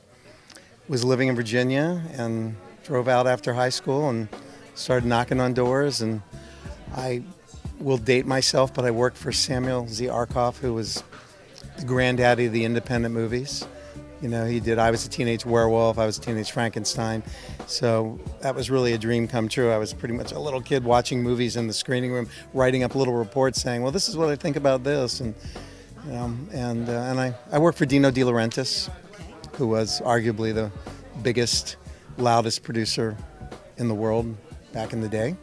Speaker 20: was living in Virginia and drove out after high school and started knocking on doors. And I will date myself, but I worked for Samuel Z. Arkoff, who was the granddaddy of the independent movies. You know, he did I Was a Teenage Werewolf, I Was a Teenage Frankenstein. So that was really a dream come true. I was pretty much a little kid watching movies in the screening room, writing up little reports saying, well, this is what I think about this. And, you know, and, uh, and I, I worked for Dino De Laurentiis, who was arguably the biggest, loudest producer in the world back in the day.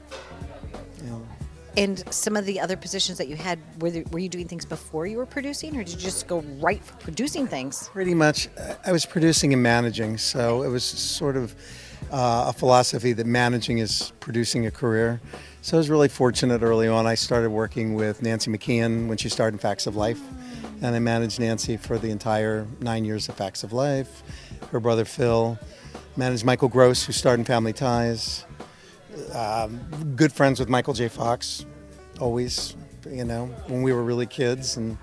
Speaker 1: And some of the other positions that you had, were, there, were you doing things before you were producing, or did you just go right for producing things?
Speaker 20: Pretty much, I was producing and managing, so it was sort of uh, a philosophy that managing is producing a career. So I was really fortunate early on. I started working with Nancy McKeon when she started in Facts of Life, and I managed Nancy for the entire nine years of Facts of Life. Her brother Phil managed Michael Gross, who starred in Family Ties. Um, good friends with Michael J. Fox, always, you know, when we were really kids. And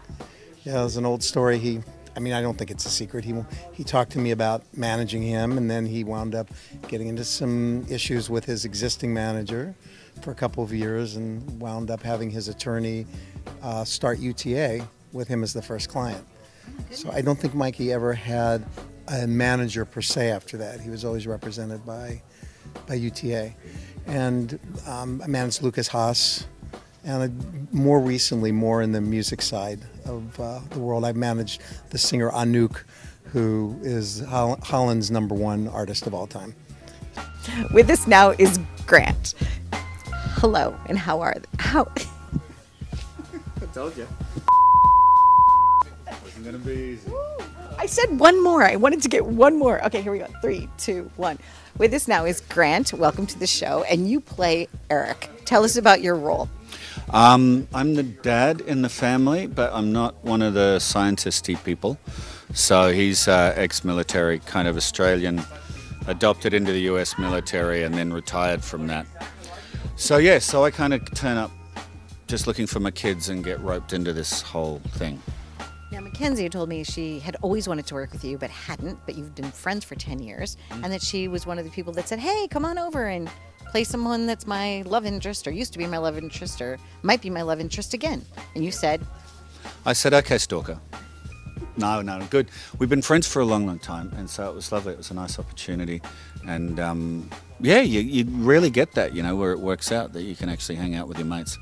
Speaker 20: yeah, it was an old story. He, I mean, I don't think it's a secret. He he talked to me about managing him, and then he wound up getting into some issues with his existing manager for a couple of years, and wound up having his attorney uh, start UTA with him as the first client. So I don't think Mikey ever had a manager per se after that. He was always represented by by UTA, and um, I managed Lukas Haas, and I, more recently, more in the music side of uh, the world, I've managed the singer Anouk, who is Holl- Holland's number one artist of all time.
Speaker 1: With us now is Grant. Hello, and how are how?
Speaker 21: I told you. Wasn't gonna be easy.
Speaker 1: I said one more. I wanted to get one more. Okay, here we go. Three, two, one. With us now is Grant. Welcome to the show, and you play Eric. Tell us about your role.
Speaker 21: Um, I'm the dad in the family, but I'm not one of the scientisty people. So he's uh, ex-military, kind of Australian, adopted into the U.S. military, and then retired from that. So yeah, so I kind of turn up just looking for my kids and get roped into this whole thing.
Speaker 1: Now, McKenzie told me she had always wanted to work with you, but hadn't. But you've been friends for ten years, and that she was one of the people that said, "Hey, come on over and play someone that's my love interest, or used to be my love interest, or might be my love interest again." And you said,
Speaker 21: I said, okay, Stalker. No, no, good. We've been friends for a long, long time, and so it was lovely. It was a nice opportunity, and um, yeah, you, you really get that, you know, where it works out that you can actually hang out with your mates.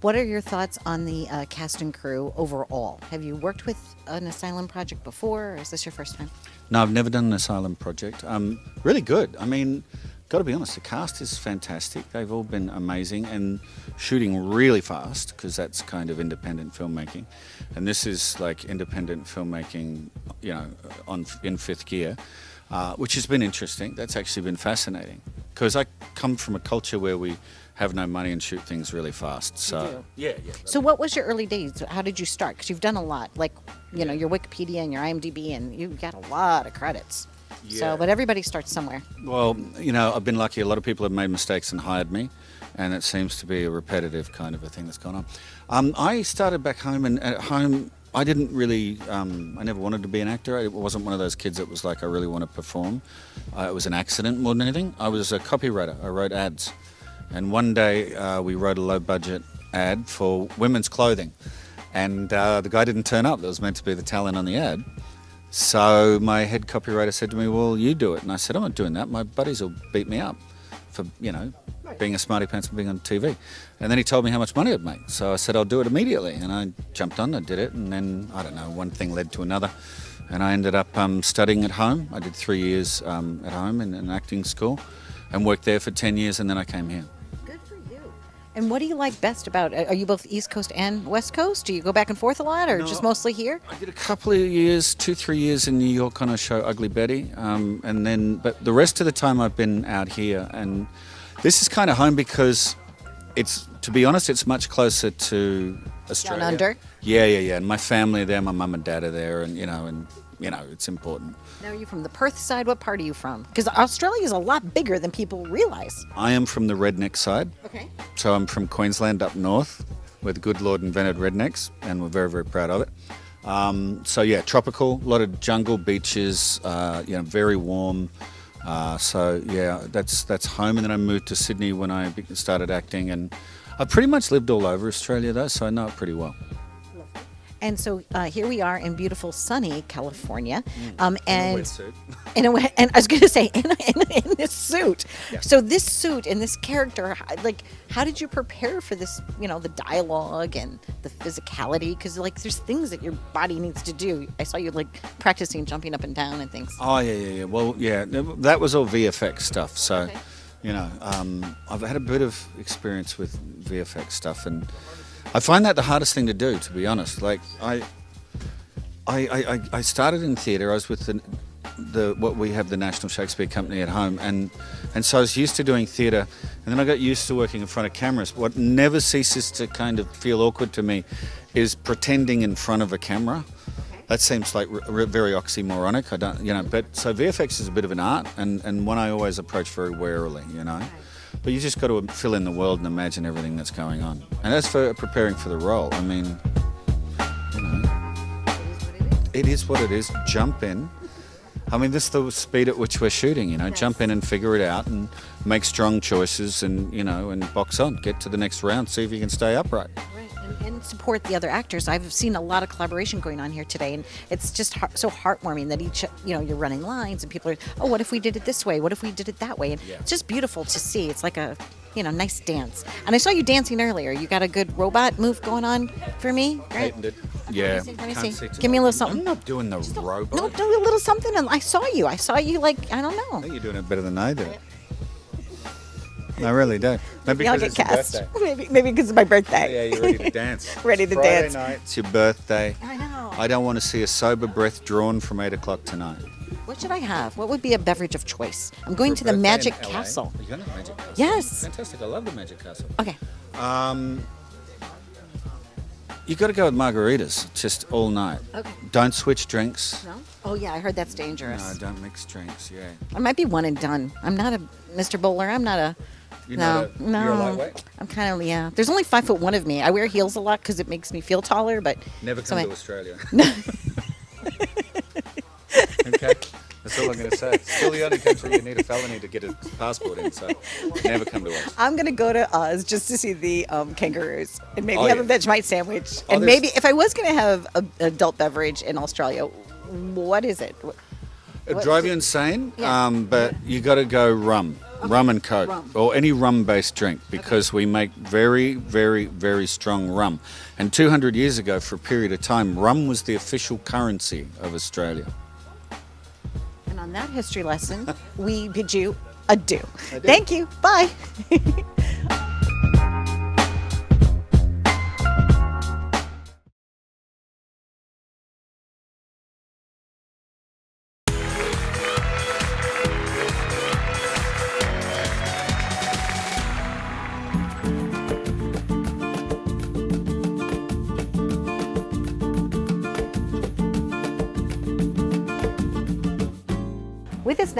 Speaker 1: "What are your thoughts on the uh, cast and crew overall? Have you worked with an asylum project before, or is this your first time?"
Speaker 21: No, I've never done an asylum project. Um, really good. I mean, got to be honest, the cast is fantastic. They've all been amazing and shooting really fast because that's kind of independent filmmaking, and this is like independent filmmaking, you know, on in fifth gear, uh, which has been interesting. That's actually been fascinating because I come from a culture where we have no money and shoot things really fast. So yeah, yeah.
Speaker 1: So, what was your early days? How did you start? Because you've done a lot, like you know your Wikipedia and your IMDb, and you got a lot of credits.
Speaker 21: Yeah.
Speaker 1: So, but everybody starts somewhere.
Speaker 21: Well, you know, I've been lucky. A lot of people have made mistakes and hired me, and it seems to be a repetitive kind of a thing that's gone on. Um, I started back home, and at home, I didn't really. Um, I never wanted to be an actor. I wasn't one of those kids that was like, I really want to perform. Uh, it was an accident more than anything. I was a copywriter. I wrote ads, and one day uh, we wrote a low-budget ad for women's clothing, and uh, the guy didn't turn up. That was meant to be the talent on the ad. So my head copywriter said to me, "Well, you do it," and I said, "I'm not doing that. My buddies will beat me up for you know being a smarty pants and being on TV." And then he told me how much money I'd make. So I said, "I'll do it immediately," and I jumped on. I did it, and then I don't know, one thing led to another, and I ended up um, studying at home. I did three years um, at home in an acting school, and worked there for ten years, and then I came here. Good for you.
Speaker 1: And what do you like best about? Are you both East Coast and West Coast? Do you go back and forth a lot, or just mostly here?
Speaker 21: I did a couple of years, two, three years in New York on a show, Ugly Betty, um, and then, but the rest of the time I've been out here, and this is kind of home because it's, to be honest, it's much closer to Australia.
Speaker 1: Down under?
Speaker 21: Yeah, yeah, yeah. And my family are there, my mum and dad are there, and you know, and you know, it's important.
Speaker 1: Now, are you from the Perth side? What part are you from? Because Australia is a lot bigger than people realize.
Speaker 21: I am from the redneck side.
Speaker 1: Okay.
Speaker 21: So I'm from Queensland up north, where the good Lord invented rednecks, and we're very, very proud of it. Um, so yeah, tropical, a lot of jungle beaches, uh, you know, very warm. Uh, so yeah, that's that's home. And then I moved to Sydney when I started acting, and I pretty much lived all over Australia though, so I know it pretty well.
Speaker 1: And so uh, here we are in beautiful, sunny California, um, and in a wet- and I was going to say in, a, in, in this suit.
Speaker 21: Yeah.
Speaker 1: So this suit and this character, like, how did you prepare for this? You know, the dialogue and the physicality, because like, there's things that your body needs to do. I saw you like practicing jumping up and down and things.
Speaker 21: Oh yeah, yeah, yeah. Well, yeah, that was all VFX stuff. So, You know, um, I've had a bit of experience with VFX stuff, and I find that the hardest thing to do, to be honest. Like I, I, I, I- started in theatre. I was with the, the what we have the National Shakespeare Company at home, and and so I was used to doing theatre, and then I got used to working in front of cameras. What never ceases to kind of feel awkward to me is pretending in front of a camera. That seems like r- r- very oxymoronic. I don't, you know, but so VFX is a bit of an art, and, and one I always approach very warily, you know. But you just got to fill in the world and imagine everything that's going on. And as for preparing for the role, I mean, you know, it is what it is. Jump in. I mean, this is the speed at which we're shooting, you know. Jump in and figure it out and make strong choices and, you know, and box on. Get to the next round, see if you can stay upright.
Speaker 1: and, and support the other actors. I've seen a lot of collaboration going on here today, and it's just heart, so heartwarming that each, you know, you're running lines and people are, oh, what if we did it this way? What if we did it that way? And
Speaker 21: Yeah.
Speaker 1: it's just beautiful to see. It's like a, you know, nice dance. And I saw you dancing earlier. You got a good robot move going on for me, right?
Speaker 21: Did. Yeah.
Speaker 1: Let me see, let me
Speaker 21: Can't
Speaker 1: see. Give me a little something.
Speaker 21: I'm not doing the robot.
Speaker 1: No, do a little something. And I saw you. I saw you like I don't know.
Speaker 21: I think you're doing it better than I do. I really do. Maybe
Speaker 1: I'll
Speaker 21: because
Speaker 1: get cast.
Speaker 21: birthday.
Speaker 1: Maybe maybe because it's my birthday.
Speaker 21: Yeah, you're ready to dance.
Speaker 1: ready to
Speaker 21: Friday
Speaker 1: dance.
Speaker 21: Night, it's your birthday.
Speaker 1: I know.
Speaker 21: I don't want to see a sober breath drawn from eight o'clock tonight.
Speaker 1: What should I have? What would be a beverage of choice? I'm going to the Magic? Castle.
Speaker 21: Are you going to the Magic Castle?
Speaker 1: Yes.
Speaker 21: Fantastic. I love the Magic Castle.
Speaker 1: Okay.
Speaker 21: Um, you got to go with margaritas just all night.
Speaker 1: Okay.
Speaker 21: Don't switch drinks.
Speaker 1: No. Oh yeah, I heard that's dangerous.
Speaker 21: No, don't mix drinks. Yeah.
Speaker 1: I might be one and done. I'm not a Mr. Bowler. I'm not a.
Speaker 21: You're
Speaker 1: no,
Speaker 21: a-
Speaker 1: no.
Speaker 21: you're a lightweight?
Speaker 1: I'm kind of yeah. There's only five foot one of me. I wear heels a lot because it makes me feel taller. But
Speaker 21: Never
Speaker 1: so
Speaker 21: come
Speaker 1: I-
Speaker 21: to Australia. okay. That's all I'm going to say. Still the only country you need a felony to get a passport in, so never come to us.
Speaker 1: I'm gonna go to Oz just to see the um, kangaroos and maybe
Speaker 21: Oh,
Speaker 1: have
Speaker 21: yeah.
Speaker 1: a Vegemite sandwich.
Speaker 21: Oh,
Speaker 1: and maybe if I was gonna have an adult beverage in Australia, what is it? What-
Speaker 21: It'd
Speaker 1: what-
Speaker 21: drive you insane,
Speaker 1: Yeah.
Speaker 21: um, but you got to go rum, rum and coke,
Speaker 1: Rum.
Speaker 21: or any rum-based drink because we make very, very, very strong rum. And 200 years ago, for a period of time, rum was the official currency of Australia.
Speaker 1: And on that history lesson, we bid you adieu. Thank you. Bye.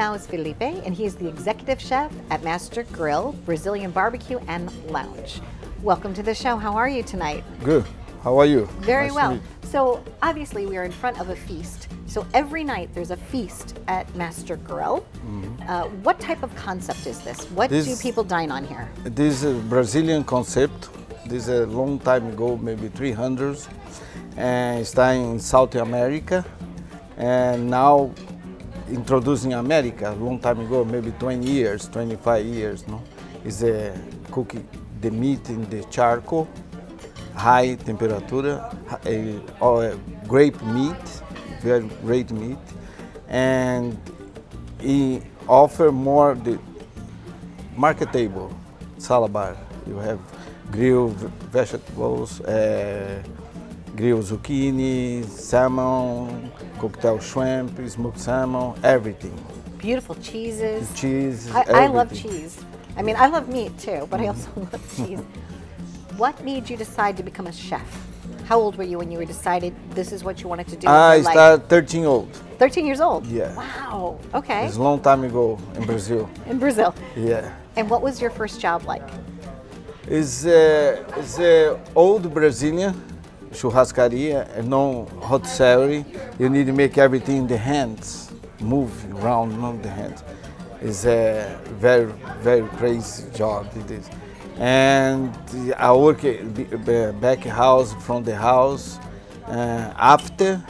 Speaker 1: now is Filipe, and he is the executive chef at Master Grill, Brazilian Barbecue and Lounge. Welcome to the show. How are you tonight?
Speaker 22: Good. How are you?
Speaker 1: Very
Speaker 22: Nice
Speaker 1: well. So, obviously, we are in front of a feast. So, every night there's a feast at Master Grill.
Speaker 22: Mhm.
Speaker 1: Uh, what type of concept is this? What do people dine on here?
Speaker 22: This is a Brazilian concept. This is a long time ago, maybe 300, and está in South America. And now introducing America, a long time ago, maybe 20 years, 25 years. No, is a cooking the meat in the charcoal, high temperature, a, a grape meat, very great meat, and he offer more the marketable salad bar. You have grilled vegetables, uh, grilled zucchini, salmon, cocktail shrimp, smoked salmon, everything.
Speaker 1: Beautiful cheeses.
Speaker 22: Cheese,
Speaker 1: I, I love cheese. I mean, I love meat too, but I mm-hmm. also love cheese. What made you decide to become a chef? How old were you when you were decided this is what you wanted to do?
Speaker 22: I started 13 old.
Speaker 1: 13 years old.
Speaker 22: Yeah.
Speaker 1: Wow. Okay.
Speaker 22: It's a long time ago in Brazil.
Speaker 1: In Brazil.
Speaker 22: Yeah.
Speaker 1: And what was your first job like?
Speaker 22: It's a, it's a old Brazilian churrascaria, no hot cellar. You need to make everything in the hands, move around, not the hands. It's a very, very crazy job it is. And I work at the- the back house, from the house. Uh, after,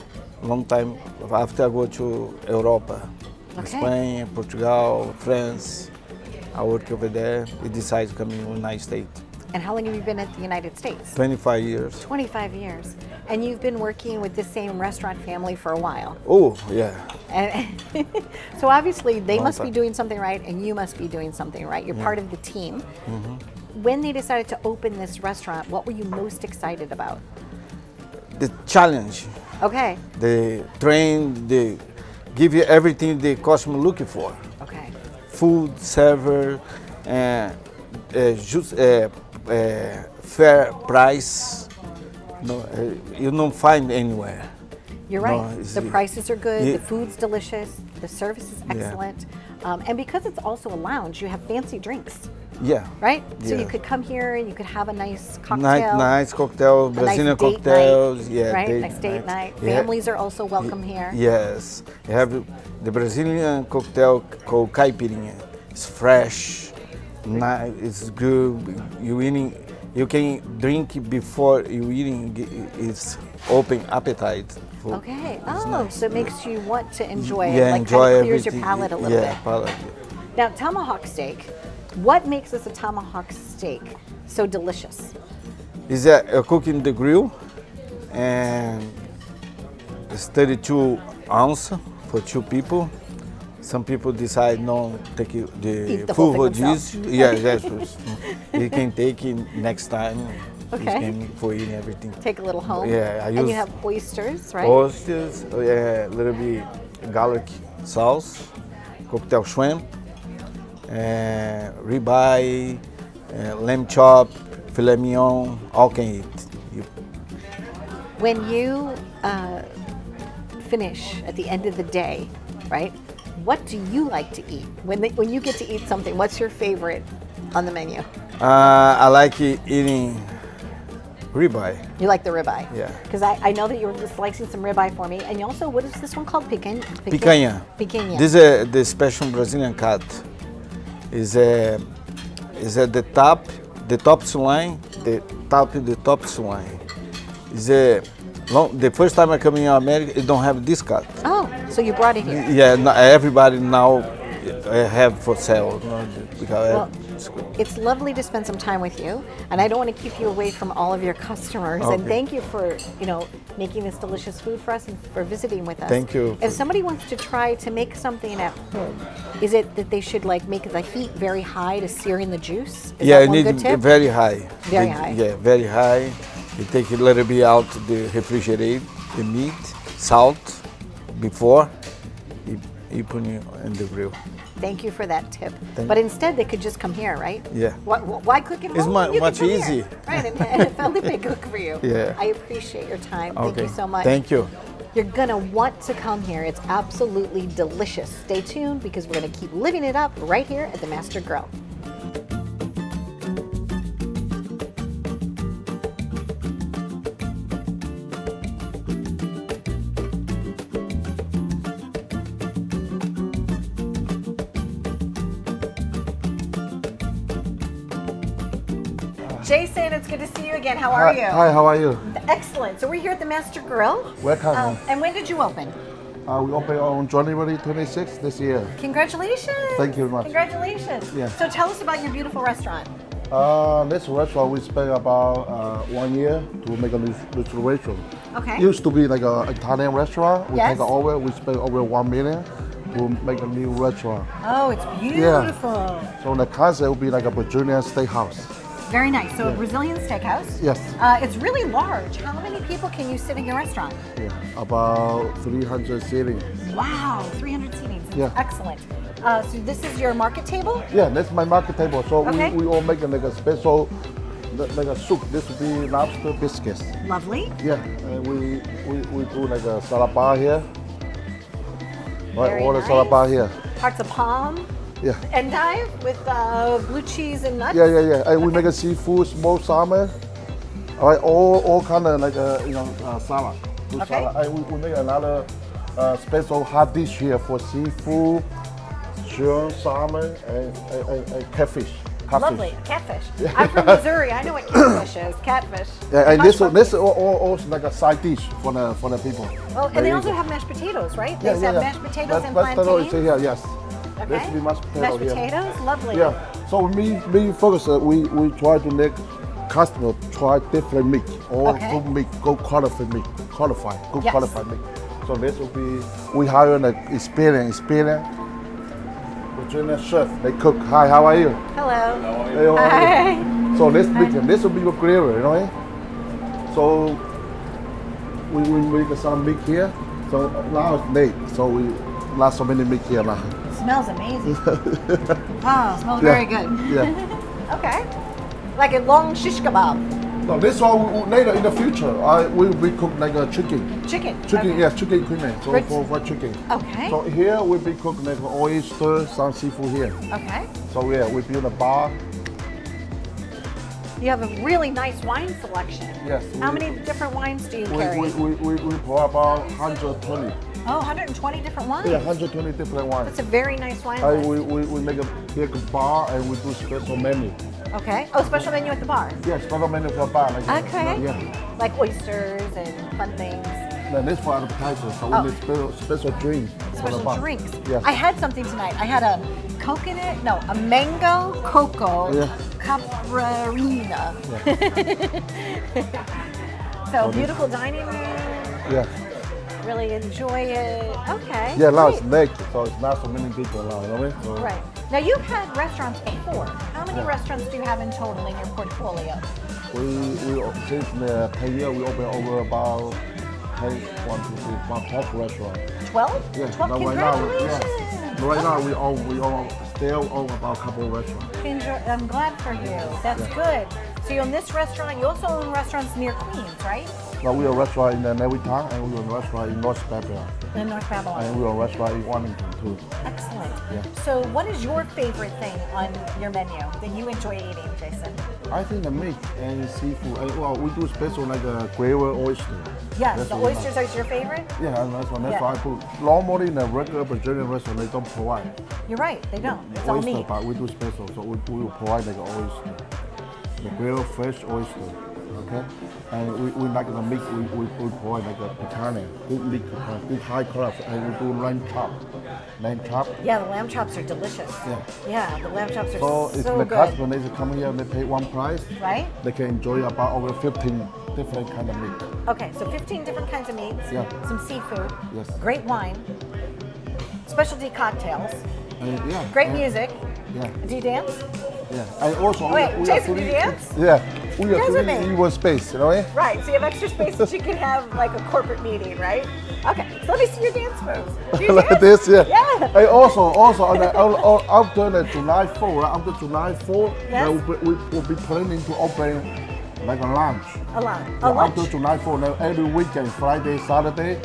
Speaker 22: long time after I go to Europa,
Speaker 1: Okay.
Speaker 22: Spain, Portugal, France. I work over there. We decided to come in United States.
Speaker 1: And how long have you been at the United States?
Speaker 22: 25 years.
Speaker 1: 25 years. And you've been working with the same restaurant family for a while.
Speaker 22: Oh, yeah.
Speaker 1: And so obviously they
Speaker 22: Long
Speaker 1: must be doing something right and you must be doing something right. You're
Speaker 22: Yeah.
Speaker 1: part of the team.
Speaker 22: Mhm.
Speaker 1: When they decided to open this restaurant, what were you most excited about?
Speaker 22: The challenge,
Speaker 1: Okay.
Speaker 22: the train, they give you everything the customer looking for.
Speaker 1: Okay.
Speaker 22: Food, server, and uh, just uh, uh, fair price. No, uh, you don't find anywhere.
Speaker 1: You're right.
Speaker 22: it's-
Speaker 1: the prices are good.
Speaker 22: Yeah.
Speaker 1: The food's delicious. The service is
Speaker 22: Yeah.
Speaker 1: excellent. Um, and because it's also a lounge, you have fancy drinks,
Speaker 22: Yeah.
Speaker 1: right? So you could come here and you could have a nice cocktail.
Speaker 22: Nice, nice cocktail,
Speaker 1: a nice
Speaker 22: Brazilian cocktails.
Speaker 1: night,
Speaker 22: yeah,
Speaker 1: right?
Speaker 22: date
Speaker 1: nice date night.
Speaker 22: Yeah.
Speaker 1: Families are also welcome here.
Speaker 22: Yes, you have the Brazilian cocktail called caipirinha. It's fresh, nice, it's good. You eating, you can drink before you eating. It's open appetite. for-
Speaker 1: Okay.
Speaker 22: it's
Speaker 1: Oh,
Speaker 22: nice.
Speaker 1: so it makes you want to enjoy it.
Speaker 22: Yeah,
Speaker 1: like
Speaker 22: enjoy
Speaker 1: kind of clears your palate a little
Speaker 22: yeah,
Speaker 1: bit.
Speaker 22: palate.
Speaker 1: Now, tomahawk steak. What makes this a tomahawk steak so delicious?
Speaker 22: Is that uh, cooking the grill, and it's 32 ounce for two people. Some people decide no take the,
Speaker 1: the
Speaker 22: full rodízio. Yeah, yes. you can take it next time.
Speaker 1: Okay.
Speaker 22: for eating everything.
Speaker 1: Take a little home.
Speaker 22: Yeah, I
Speaker 1: and
Speaker 22: use
Speaker 1: you have oysters, right?
Speaker 22: oysters, yeah, a little bit garlic sauce, cocktail shrimp, and ribeye, uh, lamb chop, filet mignon, all can eat. You,
Speaker 1: When you uh, finish at the end of the day, right? What do you like to eat when they, when you get to eat something? What's your favorite on the menu?
Speaker 22: uh, I like eating ribeye.
Speaker 1: You like the ribeye?
Speaker 22: Yeah.
Speaker 1: Because I, I know that you were just slicing some ribeye for me, and you also what is this one called? Picanha.
Speaker 22: Picanha.
Speaker 1: Picanha.
Speaker 22: This is the special Brazilian cut. Is a is at the top, the top sirloin, the top the top sirloin. Is a long, the first time I come in America, it don't have this cut.
Speaker 1: oh, so you brought it here.
Speaker 22: Yeah, no- everybody now uh, have for sale. because
Speaker 1: Well, It's lovely to spend some time with you, and I don't want to keep you away from all of your customers. And thank you for, you know, making this delicious food for us and for visiting with us.
Speaker 22: Thank you
Speaker 1: If somebody wants to try to make something at home, is it that they should like make the heat very high to sear in the juice? Is
Speaker 22: yeah,
Speaker 1: that one
Speaker 22: need
Speaker 1: good tip?
Speaker 22: very high.
Speaker 1: Very
Speaker 22: It-
Speaker 1: high.
Speaker 22: Yeah, very high. You take a little bit out the refrigerate the meat, salt before you, you put it in the grill.
Speaker 1: Thank you for that tip.
Speaker 22: Thank-
Speaker 1: but instead, they could just come here, right?
Speaker 22: Yeah.
Speaker 1: Why, why cook it?
Speaker 22: It's
Speaker 1: home?
Speaker 22: mu-
Speaker 1: when you
Speaker 22: much
Speaker 1: come
Speaker 22: easy.
Speaker 1: Here? Right, and, and Filipe cook for you.
Speaker 22: Yeah.
Speaker 1: I appreciate your time.
Speaker 22: Okay.
Speaker 1: Thank you so much.
Speaker 22: Thank you.
Speaker 1: You're gonna want to come here. It's absolutely delicious. Stay tuned because we're gonna keep living it up right here at the Master Grill. Again. How are
Speaker 23: Hi,
Speaker 1: you?
Speaker 23: hi, how are you?
Speaker 1: Excellent. So we're here at the Master Grill.
Speaker 23: Welcome.
Speaker 1: Um, and when did you open?
Speaker 23: Uh, we open on January 26th this year.
Speaker 1: Congratulations.
Speaker 23: Thank you very much.
Speaker 1: Congratulations.
Speaker 23: Yeah.
Speaker 1: So tell us about your beautiful restaurant.
Speaker 23: Uh, this restaurant we spent about uh, one year to make a new restoration.
Speaker 1: Okay.
Speaker 23: It used to be like an Italian restaurant. We
Speaker 1: Yes.
Speaker 23: take over. We spent over one million to make a new restaurant.
Speaker 1: Oh, it's beautiful. Yeah.
Speaker 23: So in the concept will be like a Brazilian steakhouse.
Speaker 1: Very nice. So a Brazilian steakhouse.
Speaker 23: Yes.
Speaker 1: Uh, it's really large. How many people can you sit in your restaurant?
Speaker 23: Yeah. About 300 seating.
Speaker 1: Wow, 300 seatings.
Speaker 23: Yeah.
Speaker 1: Excellent. Uh, so this is your market table?
Speaker 23: Yeah, that's my market table. So
Speaker 1: Okay.
Speaker 23: we, we all make like a special, like a soup. This would be lobster biscuits.
Speaker 1: Lovely.
Speaker 23: Yeah, and we, we, we do like a salad bar here. Right,
Speaker 1: Very
Speaker 23: all the salad bar here.
Speaker 1: Hearts of palm,
Speaker 23: Yeah.
Speaker 1: endive with uh, blue cheese and nuts.
Speaker 23: Yeah, yeah, yeah. And we make a seafood, smoked salmon. All right, all, all kind of like a, you know, uh, salad. Good
Speaker 1: Okay.
Speaker 23: salad. And we, we make another uh, special hot dish here for seafood, shrimp, salmon, and, and, and, catfish. catfish.
Speaker 1: Lovely. Catfish. I'm from Missouri. I know what catfish is. Catfish.
Speaker 23: Yeah, and this,
Speaker 1: fun.
Speaker 23: this is all, all, all like a side dish for the, for the people.
Speaker 1: Oh, and
Speaker 23: There
Speaker 1: they also have mashed potatoes, right?
Speaker 23: Yeah,
Speaker 1: they
Speaker 23: yeah,
Speaker 1: have
Speaker 23: yeah.
Speaker 1: mashed potatoes
Speaker 23: Mashed-
Speaker 1: and
Speaker 23: mashed potato is
Speaker 1: plantains.
Speaker 23: here, yes.
Speaker 1: Okay.
Speaker 23: This will be mashed potato
Speaker 1: Mashed
Speaker 23: here.
Speaker 1: potatoes, lovely.
Speaker 23: Yeah. So me, me focus. Uh, we we try to make customer try different meat, all
Speaker 1: Okay.
Speaker 23: good meat, go qualified meat, qualified, good
Speaker 1: Yes.
Speaker 23: qualified meat. So this will be, we hire an experienced, experienced Virginia chef. They cook. Hi, how are you?
Speaker 1: Hello.
Speaker 23: Hey, how are
Speaker 1: Hi.
Speaker 23: you? So this big, this will be your griller, you know. eh? So we we make some meat here. So now it's late, so we not so many meat here now.
Speaker 1: Smells amazing. Oh, smells
Speaker 23: Yeah.
Speaker 1: very good.
Speaker 23: Yeah.
Speaker 1: okay. Like a long shish kebab.
Speaker 23: No, this one we- we- later in the future. I we, we cook like a chicken.
Speaker 1: Chicken.
Speaker 23: Chicken,
Speaker 1: okay.
Speaker 23: yes, chicken creamy. So
Speaker 1: Rich-
Speaker 23: for, for chicken.
Speaker 1: Okay.
Speaker 23: So here we be cook like oyster, some seafood here.
Speaker 1: Okay.
Speaker 23: So yeah, we build a bar.
Speaker 1: You have a really nice wine selection.
Speaker 23: Yes.
Speaker 1: How many different wines do you
Speaker 23: We,
Speaker 1: carry?
Speaker 23: we, we, we, we pour about 120.
Speaker 1: Oh, 120 different wines.
Speaker 23: Yeah, 120 different wines.
Speaker 1: That's a very nice wine
Speaker 23: I, we, we, we make a big bar and we do special menu.
Speaker 1: Okay. Oh, special menu at the bar.
Speaker 23: Yeah, special menu for bar. Like,
Speaker 1: Okay.
Speaker 23: Yeah.
Speaker 1: Like oysters and fun things.
Speaker 23: Then this for appetizer, so
Speaker 1: Oh.
Speaker 23: we need special, special drinks. for the
Speaker 1: Special drinks.
Speaker 23: Yeah.
Speaker 1: I had something tonight. I had a coconut, no, a mango cocoa
Speaker 23: Yeah.
Speaker 1: caprarina. so
Speaker 23: Oh,
Speaker 1: beautiful dining room.
Speaker 23: yeah.
Speaker 1: Really enjoy it. Okay.
Speaker 23: Yeah, now it's late, so it's not so many people now, you know what I mean? So
Speaker 1: Right. Now you've had restaurants before. How many
Speaker 23: Yeah.
Speaker 1: restaurants do you have in total in your portfolio?
Speaker 23: We, we since the per year we open over about 10, one, two, three, about 12 restaurants.
Speaker 1: 12?
Speaker 23: Yeah,
Speaker 1: 12?
Speaker 23: but right now, yeah. Right now we own we own still own about a couple of restaurants.
Speaker 1: Enjoy- I'm glad for you. That's
Speaker 23: Yeah.
Speaker 1: good. So you own this restaurant. You also own restaurants near Queens, right?
Speaker 23: Now we have a restaurant in uh, Navitown and we own a restaurant in North Babylon.
Speaker 1: In North Babylon.
Speaker 23: And we own a restaurant in Wilmington too.
Speaker 1: Excellent.
Speaker 23: Yeah.
Speaker 1: So what is your favorite thing on your menu that you enjoy eating, Jason?
Speaker 23: I think the meat and seafood. And, well, we do special like a graver oyster.
Speaker 1: Yes,
Speaker 23: That's
Speaker 1: the oysters are your favorite?
Speaker 23: Yeah, and that's one. That's
Speaker 1: Yeah.
Speaker 23: why I put. Normally in a regular Brazilian restaurant they don't provide
Speaker 1: You're right, they don't. It's all meat.
Speaker 23: but we do special, so we, we will provide like an oyster, the grilled fresh oyster. Okay, and we, we like the meat. We, we, we provide like a picanha, good meat, good high class, and we do lamb chop, lamb chop.
Speaker 1: Yeah, the lamb chops are delicious.
Speaker 23: Yeah.
Speaker 1: Yeah, the lamb chops are
Speaker 23: So
Speaker 1: so,
Speaker 23: if the
Speaker 1: good.
Speaker 23: customer needs to come here and they pay one price,
Speaker 1: Right?
Speaker 23: they can enjoy about over 15 different kind of meat.
Speaker 1: Okay, so 15 different kinds of meats,
Speaker 23: Yeah.
Speaker 1: some seafood,
Speaker 23: Yes.
Speaker 1: great wine, specialty cocktails,
Speaker 23: And yeah.
Speaker 1: great
Speaker 23: and-
Speaker 1: music.
Speaker 23: Yeah.
Speaker 1: Do you dance?
Speaker 23: Yeah. And also
Speaker 1: Wait,
Speaker 23: we, we
Speaker 1: Jason,
Speaker 23: are
Speaker 1: you
Speaker 23: three-
Speaker 1: dance?
Speaker 23: Yeah. We are three in one space, you know eh?
Speaker 1: Right, so you have extra space that you can have like a corporate meeting, right? Okay, so let me see your dance moves. Do you
Speaker 23: like
Speaker 1: dance?
Speaker 23: this, yeah.
Speaker 1: Yeah.
Speaker 23: And also, also on the, on, on, after the July 4, right, after July 4,
Speaker 1: Yes.
Speaker 23: we, we will be planning to open like a lounge.
Speaker 1: A lunch.
Speaker 23: Yeah,
Speaker 1: A lunch.
Speaker 23: After July 4, now every weekend, Friday, Saturday,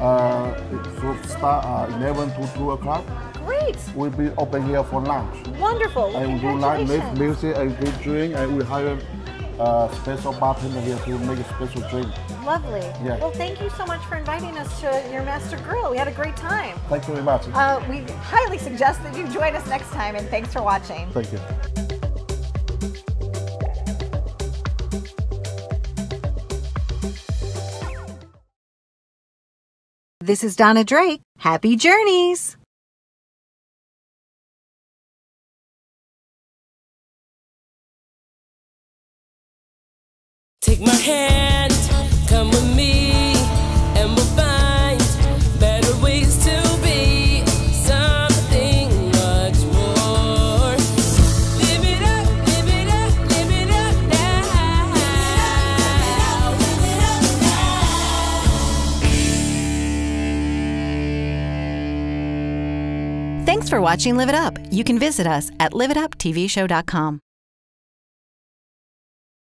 Speaker 23: uh, it will start uh, 11 to 2 o'clock.
Speaker 1: Great.
Speaker 23: We'll be open here for lunch.
Speaker 1: Wonderful. Well,
Speaker 23: And we do live live
Speaker 1: congratulations.
Speaker 23: music and good drink, and we hire uh, special bartender here to make a special drink.
Speaker 1: Lovely.
Speaker 23: Yeah.
Speaker 1: Well, thank you so much for inviting us to your Master Grill. We had a great time.
Speaker 23: Thank you very much.
Speaker 1: Uh, we highly suggest that you join us next time, and thanks for watching.
Speaker 23: Thank you.
Speaker 1: This is Donna Drake. Happy journeys.
Speaker 24: Take my hand, come with me, and we'll find better ways to be something much more. Live it up, live it up, live it up now. Live it up
Speaker 25: Thanks for watching Live It Up. You can visit us at liveituptvshow.com.